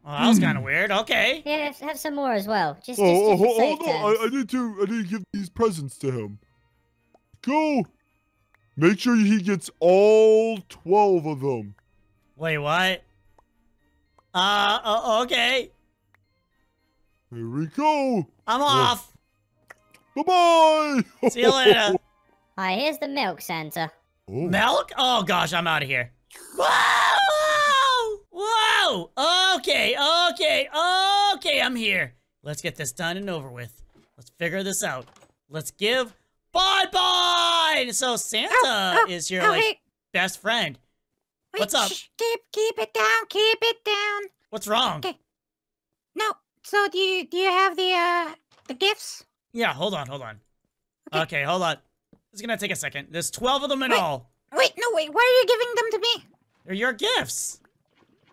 Oh, that was kind of weird. Okay. Here, have, have some more as well. Just, just, Oh, oh, just for hold, safe hold on. I, I need to. I need to give these presents to him. Go. Make sure he gets all twelve of them. Wait, what? Uh, uh, okay. Here we go. I'm off. Bye bye. See you later. Hi, here's the milk, Santa. Oh. Milk? Oh gosh, I'm out of here. Whoa! Whoa! Okay, okay, okay, I'm here. Let's get this done and over with. Let's figure this out. Let's give Bon Bon! So Santa Oh, oh, is your oh, like best friend. wait, what's up? shh, keep keep it down. Keep it down. What's wrong? Okay. No. So do you do you have the uh the gifts? Yeah, hold on, hold on. Okay. Okay, hold on. It's gonna take a second. There's 12 of them in Wait. all. Wait, no, wait. Why are you giving them to me? They're your gifts.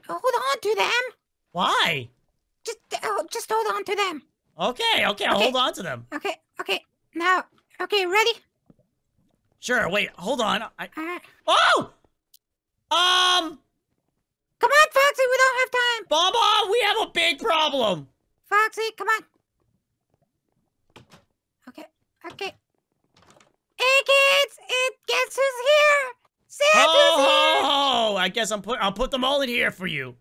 Hold on to them. Why? Just oh, just hold on to them. Okay, okay, I'll Okay. hold on to them. Okay, okay. Now, okay, ready? Sure, wait, hold on. I, Uh, oh! Um, come on, Foxy, we don't have time. Baba, we have a big problem. Foxy, come on. Okay, okay. Hey, kids, it guess who's here? Santa's Ho, here. ho, ho! I guess I'm put. I'll put them all in here for you,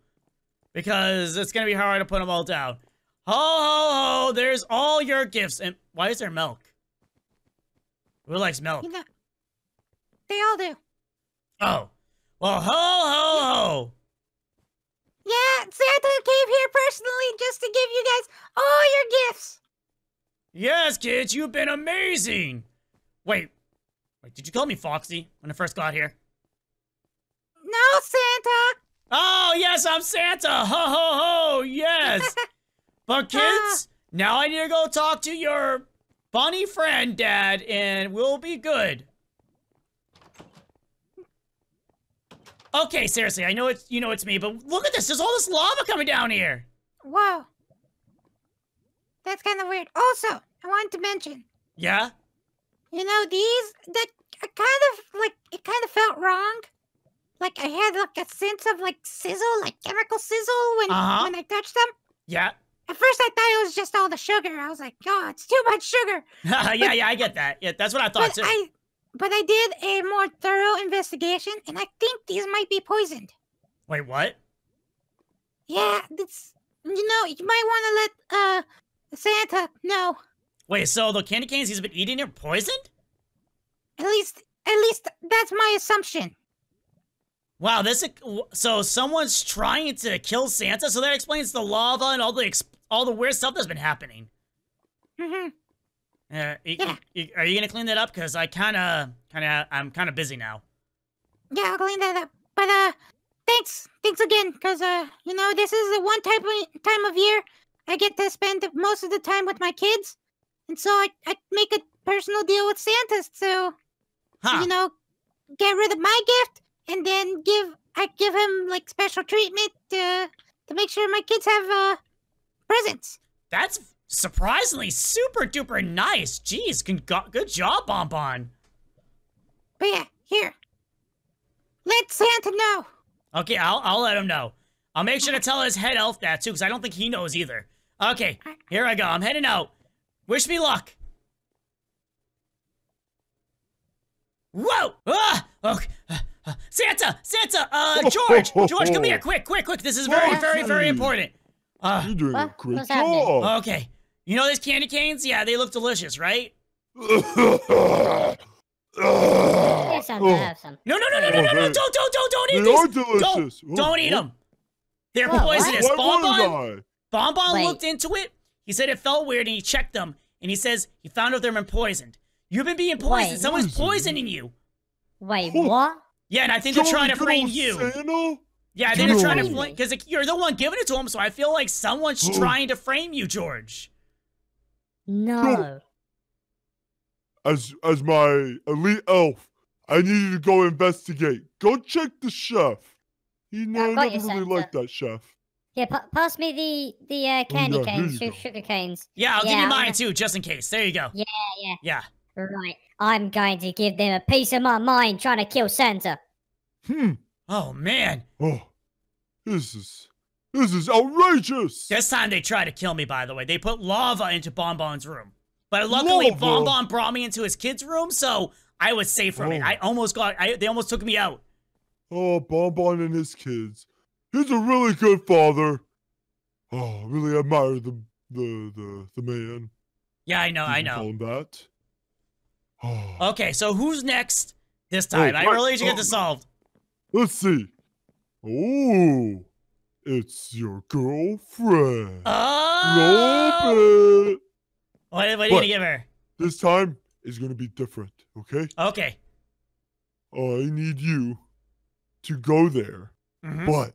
because it's gonna be hard to put them all down. Ho, ho, ho! There's all your gifts. And why is there milk? Who likes milk? You know, they all do. Oh, well, ho, ho, ho! Yeah, Santa came here personally just to give you guys all your gifts. Yes, kids, you've been amazing. Wait, wait, did you call me Foxy when I first got here? No, Santa. Oh, yes, I'm Santa. Ho, ho, ho. Yes. but uh-huh. kids, now I need to go talk to your bunny friend, Dad, and we'll be good. Okay, seriously, I know it's you know it's me, but look at this. There's all this lava coming down here. Whoa. That's kind of weird. Also, I wanted to mention, Yeah? you know, these that I kind of like it kind of felt wrong. Like I had like a sense of like sizzle, like chemical sizzle when Uh-huh. when I touched them. Yeah. At first, I thought it was just all the sugar. I was like, "God, it's too much sugar." yeah, yeah, I get that. Yeah, that's what I thought But too. I, but I did a more thorough investigation, and I think these might be poisoned. Wait, what? Yeah, it's you know you might want to let uh Santa know. Wait, so the candy canes he's been eating are poisoned? At least, at least that's my assumption. Wow, this is so someone's trying to kill Santa, so that explains the lava and all the all the weird stuff that's been happening. hmm Uh, Yeah. are you gonna clean that up? Cause I kind of, kind of, I'm kind of busy now. Yeah, I'll clean that up. But uh, thanks, thanks again, cause uh, you know this is the one type of time of year I get to spend most of the time with my kids, and so I I make a personal deal with Santa to Huh? you know get rid of my gift and then give I give him like special treatment to to make sure my kids have uh presents. That's surprisingly super duper nice. Jeez, con- good job, Bonbon. But yeah, here. Let Santa know. Okay, I'll I'll let him know. I'll make sure to tell his head elf that too, cause I don't think he knows either. Okay, here I go. I'm heading out. Wish me luck. Whoa! Ah! Okay. Uh, Santa! Santa! Uh, George! George, come here! Quick, quick, quick! This is very, very, very important. Uh, You're doing a What? great What's happening? job. okay. You know these candy canes? Yeah, they look delicious, right? Here, Santa, Oh, have some. No, no, no, no, no, no, no! Don't, don't, don't, don't They eat these! are delicious. Don't, don't eat them. They're Whoa, what? poisonous. Why Bonbon, would I? Bonbon looked into it. He said it felt weird, and he checked them, and he says he found out they've been poisoned. You've been being poisoned. Wait. Someone's poisoning you. Wait, what? Yeah, and I think they're trying to frame old you. Santa? Yeah, they're trying to frame because you're the one giving it to him. So I feel like someone's trying to frame you, George. No. As as my elite elf, I need you to go investigate. Go check the chef. He no, got you, never really Santa. liked that chef. Yeah, pa- pass me the the uh, candy Oh, yeah, canes, you sugar canes. Yeah, I'll give you mine gonna- too, just in case. There you go. Yeah, yeah. Yeah. Right. I'm going to give them a piece of my mind trying to kill Santa. Hmm. Oh man, Oh, this is this is outrageous. this time they tried to kill me. By the way, they put lava into Bonbon's room, but luckily Lava? Bonbon brought me into his kid's room, so I was safe from it. Oh. I almost got. I, they almost took me out. Oh, Bonbon and his kids. He's a really good father. Oh, I really admire the the the, the man. Yeah, I know. You I can know. Call him that. Oh, Okay, so who's next this time? I right. really need to get this Oh. solved. let's see. Oh, it's your girlfriend, Oh! What, what are you gonna give her? This time is gonna be different. Okay, Okay. I need you to go there, Mhm. but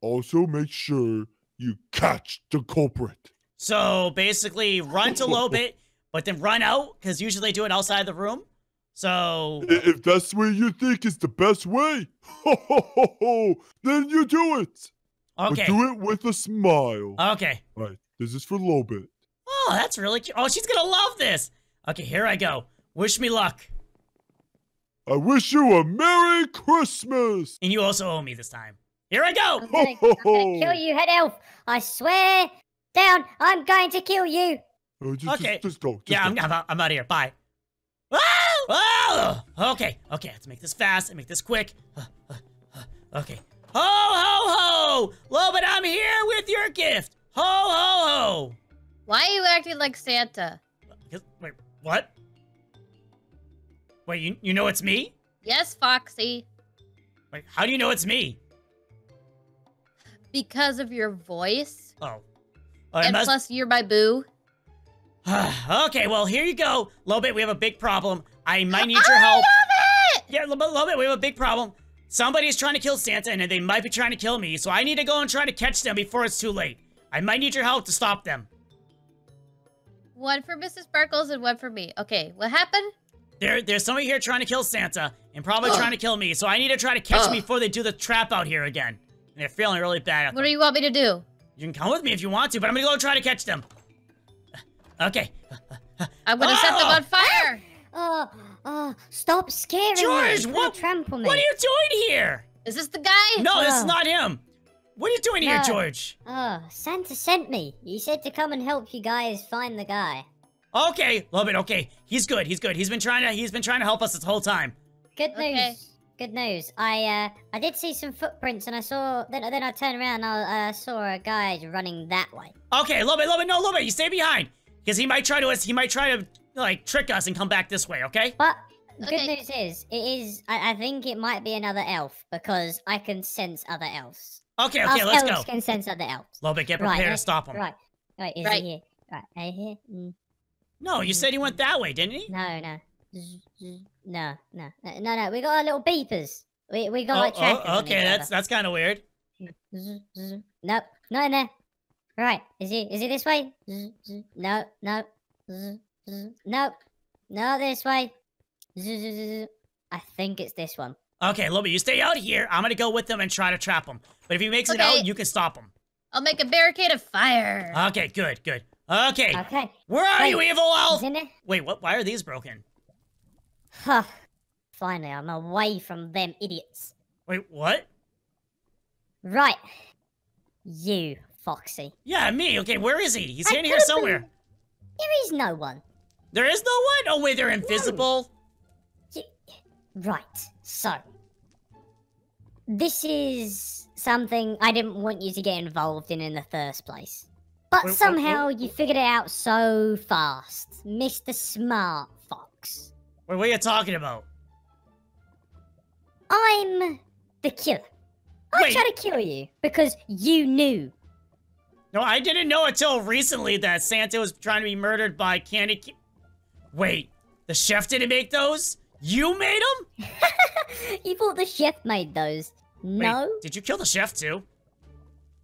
also make sure you catch the culprit. So basically, run to Lolbit, but then run out because usually they do it outside the room. So If that's the way you think is the best way, ho, ho, ho, ho, then you do it. okay, But do it with a smile. okay. right, this is for Lolbit. Oh, that's really cute. Oh, she's gonna love this. Okay, here I go. Wish me luck. I wish you a Merry Christmas. And you also owe me this time. Here I go. I'm gonna, I'm gonna kill you, head elf. I swear down, I'm going to kill you. Uh, just, Okay. just, just go. Just Yeah, go. I'm, I'm, out, I'm out of here. Bye. Ah! Oh! Okay, okay. Let's make this fast and make this quick. Uh, uh, uh, Okay. Ho, ho, ho! Lolbit, I'm here with your gift. Ho, ho, ho! Why are you acting like Santa? Because- Wait, what? Wait, you, you know it's me? Yes, Foxy. Wait, how do you know it's me? Because of your voice. Oh. Oh, and must- plus, you're my boo. okay, well, here you go. Lolbit, we have a big problem. I might need your I help. love it! Yeah, Lolbit, we have a big problem. Somebody's trying to kill Santa, and they might be trying to kill me, so I need to go and try to catch them before it's too late. I might need your help to stop them. One for Mrs. Sparkles and one for me. Okay, what happened? There, there's somebody here trying to kill Santa, and probably trying to kill me, so I need to try to catch them Ugh. before they do the trap out here again. And they're feeling really bad at What them. do you want me to do? You can come with me if you want to, but I'm gonna go try to catch them. Okay. I'm gonna set them on fire. Oh, oh, stop scaring me. George, You're what- trample me. What are you doing here? Is this the guy? No, this is Oh. not him. What are you doing here, No. George? Oh, Santa sent me. He said to come and help you guys find the guy. Okay, Lolbit. Okay, he's good. He's good. He's been trying to. He's been trying to help us this whole time. Good news. Okay. Good news. I uh, I did see some footprints, and I saw. Then, then I turned around, and I uh, saw a guy running that way. Okay, Lolbit, love it. No, Lolbit. You stay behind, because he might try to. He might try to like trick us and come back this way. Okay. But the Okay. good news is, it is. I, I think it might be another elf because I can sense other elves. Okay, okay. Us Let's elves go. can sense other elves. Love it. Get Right, prepared to stop him. Right. Right. Is Right. he here? Right. Right here. Mm, No, you said he went that way, didn't he? no. No. No. No. No. No. No. We got our little beepers. We we got Oh, like trackers oh, okay. That's that's kind of weird. Nope, not in there. Right, is he is he this way? No, no. Nope. No, this way. I think it's this one. Okay, love. You stay out here. I'm gonna go with him and try to trap him. But if he makes it out, you can stop him. I'll make a barricade of fire. Okay, good, good. Okay, Okay, where are you, evil he's elf? in there. Wait, what? Why are these broken? Huh. Finally, I'm away from them idiots. Wait, what? Right. You, Foxy. Yeah, me. Okay, where is he? He's I in here somewhere. been- There is no one. There is no one. Oh wait, they're invisible. Y- Right, so. This is something I didn't want you to get involved in in the first place. But Wait, somehow you figured it out so fast. Mr. Smart Fox. Wait, what are you talking about? I'm the killer. I Wait. tried to kill you because you knew. No, I didn't know until recently that Santa was trying to be murdered by Candy. Wait, the chef didn't make those? You made them? you thought the chef made those. No, did you kill the chef too?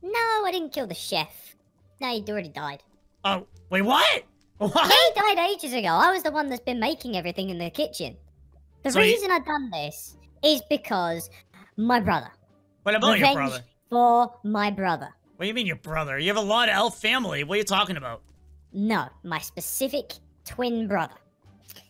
no, I didn't kill the chef. No, he'd already died. Oh, wait, what? What? He died ages ago. I was the one that's been making everything in the kitchen. The So reason I've done this is because my brother. What about your brother? for my brother. What do you mean your brother? You have a lot of elf family. What are you talking about? No, my specific twin brother.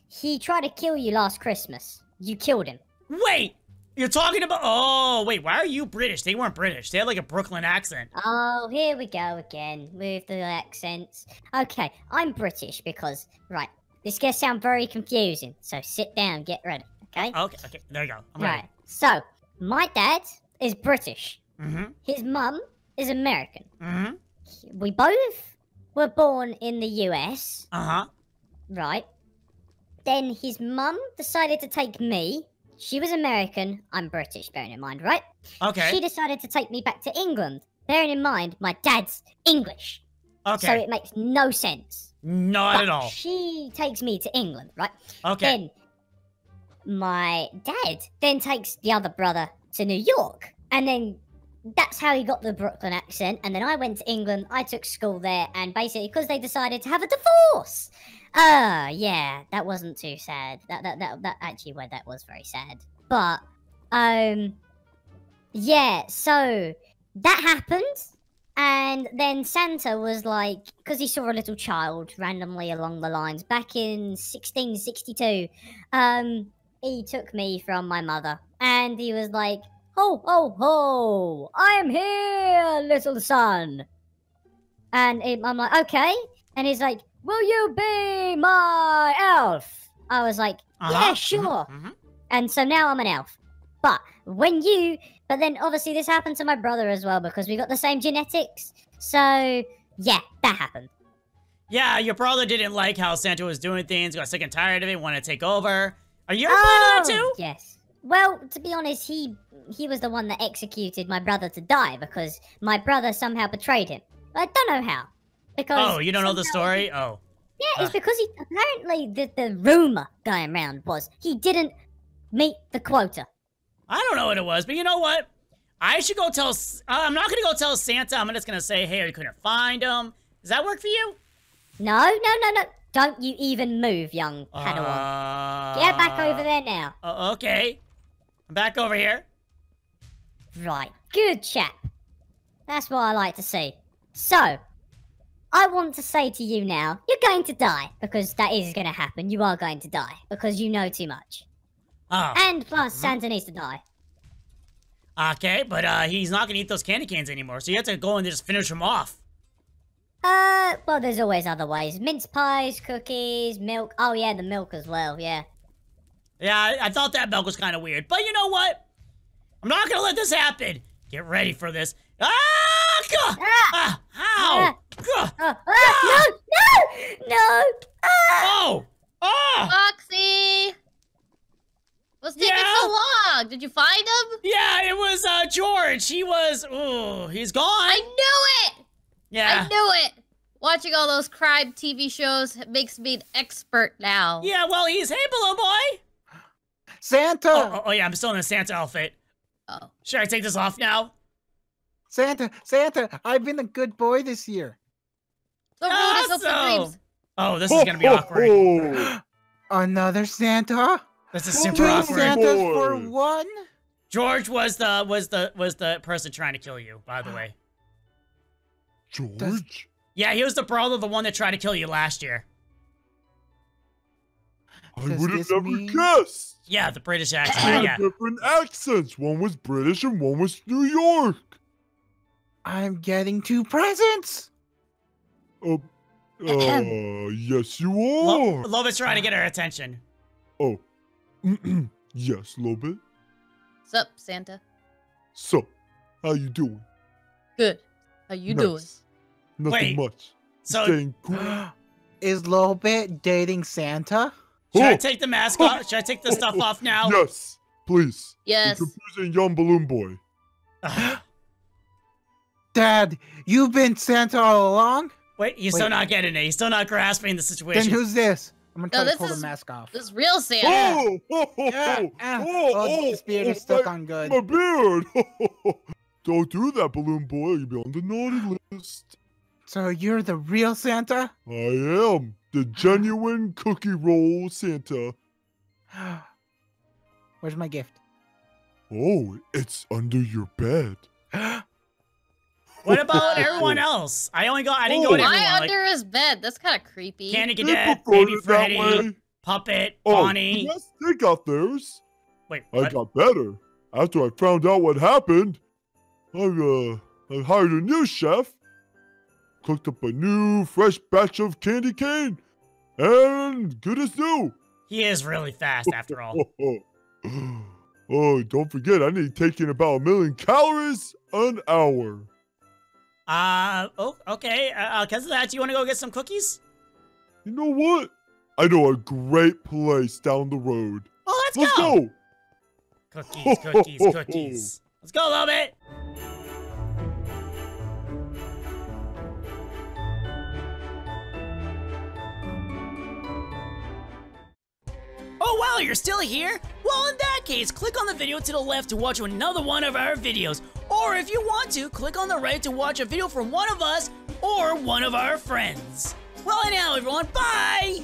He tried to kill you last Christmas. You killed him. Wait, you're talking about? Oh, wait. Why are you British? They weren't British. They had like a Brooklyn accent. Oh, here we go again with the accents. Okay, I'm British because, right, this gonna sound very confusing. So sit down, get ready, okay? Okay, okay. There you go. I'm right. So, my dad is British. Mm-hmm. His mum is American. Mm-hmm. We both were born in the US, Uh huh. right? Then his mum decided to take me. She was American. I'm British, bearing in mind, right? Okay. She decided to take me back to England, bearing in mind my dad's English. okay. So it makes no sense. Not But at all. She takes me to England, right? Okay. Then my dad then takes the other brother to New York. And then that's how he got the Brooklyn accent. And then I went to England, I took school there, and basically because they decided to have a divorce. Uh yeah, that wasn't too sad. That that that, that actually well, that was very sad. But um yeah, so that happened. And then Santa was like, because he saw a little child randomly along the lines back in 1662. Um, he took me from my mother, and he was like, "Ho ho ho! I am here, little son." And I'm like, "Okay," and he's like, "Will you be my elf?" I was like, Uh-huh, "Yeah, sure." mhm. And so now I'm an elf. But when you, but then obviously this happened to my brother as well because we got the same genetics. So yeah, that happened. Yeah, your brother didn't like how Santa was doing things, got sick and tired of it, wanted to take over. Are you ever on it too? Yes. Well, to be honest, he he was the one that executed my brother to die because my brother somehow betrayed him. I don't know how. Because Oh, you don't know the story? Oh. Yeah, it's Uh. because he apparently the the rumor going around was he didn't meet the quota. I don't know what it was, but you know what? I should go tell. Uh, I'm not gonna go tell Santa. I'm just gonna say, hey, I couldn't find him. Does that work for you? No, no, no, no. Don't you even move, young Padawan. Uh, Get back over there now. uh, okay. I'm back over here. Right, good chap. That's what I like to see. So, I want to say to you now, you're going to die because that is going to happen. You are going to die because you know too much. Oh, And plus, Santa needs to die. okay, but uh, he's not gonna eat those candy canes anymore, so you have to go and just finish him off. Uh, well, there's always other ways. Mince pies, cookies, milk. Oh, yeah, the milk as well, yeah. Yeah, I, I thought that milk was kind of weird, but you know what? I'm not gonna let this happen. Get ready for this. Ah! Gah! Ah! Ah! Ow! Gah! Oh, ah, no, no, no! Ah! Oh! Ah! Foxy! What's taking Yeah? so long? Did you find him? Yeah, it was uh George. He was. Ooh, he's gone. I knew it! yeah. I knew it! Watching all those crime TV shows makes me an expert now. Yeah, well, he's hey, balloon boy. Santa! Oh, oh, oh, yeah, I'm still in the Santa outfit. Oh. Should I take this off now? Santa! Santa! I've been a good boy this year. The rudest of Awesome. Oh, this is gonna be awkward. Another Santa? This is Oh, super Two awkward. Santas for one? George was the was the was the person trying to kill you, by the way. George? Yeah, he was the brother, of the one that tried to kill you last year. I would have never mean- guessed. Yeah, the British They accent. had yeah. different accents. One was British and one was New York. I'm getting two presents! Uh, uh yes, you Lo- are. Lolbit's trying to get her attention. Oh, yes, a little bit. Sup, Santa? So, how you doing? Good. How you doing? Nothing Wait, much. So Staying cool. Is Lolbit dating Santa? Should I Oh, take the mask off? Should I take the stuff off now? Yes, please. Yes. You're confusing young balloon boy. Dad, you've been Santa all along? Wait, he's Wait. still not getting it. He's still not grasping the situation. Then who's this? I'm gonna No, try to pull is- the mask off. This is real Santa. Oh, oh, oh, Ah, oh, ah. oh, Oh, this beard is stuck my- on good. My beard. Don't do that, balloon boy. You'll be on the naughty list. So you're the real Santa? I am the genuine cookie roll Santa. Where's my gift? Oh, it's under your bed. What about everyone else? I only got. I didn't go with Oh. everyone. Why Like under his bed? That's kind of creepy. Candy They Cadet, Baby it that Freddy, way. Puppet, Oh, Bonnie. yes, they got theirs. Wait, I got better. After I found out what happened, I uh I hired a new chef, cooked up a new fresh batch of candy cane, and good as new. He is really fast after all. oh, don't forget, I need taking about a million calories an hour. Uh, oh, okay. Uh, because of that, do you want to go get some cookies? You know what? I know a great place down the road. Oh, let's, Let's go. go. Cookies, cookies, cookies. Let's go, Lolbit. Oh wow, you're still here? Well, in that case, click on the video to the left to watch another one of our videos. Or if you want to, click on the right to watch a video from one of us or one of our friends. Well, anyhow, everyone, bye!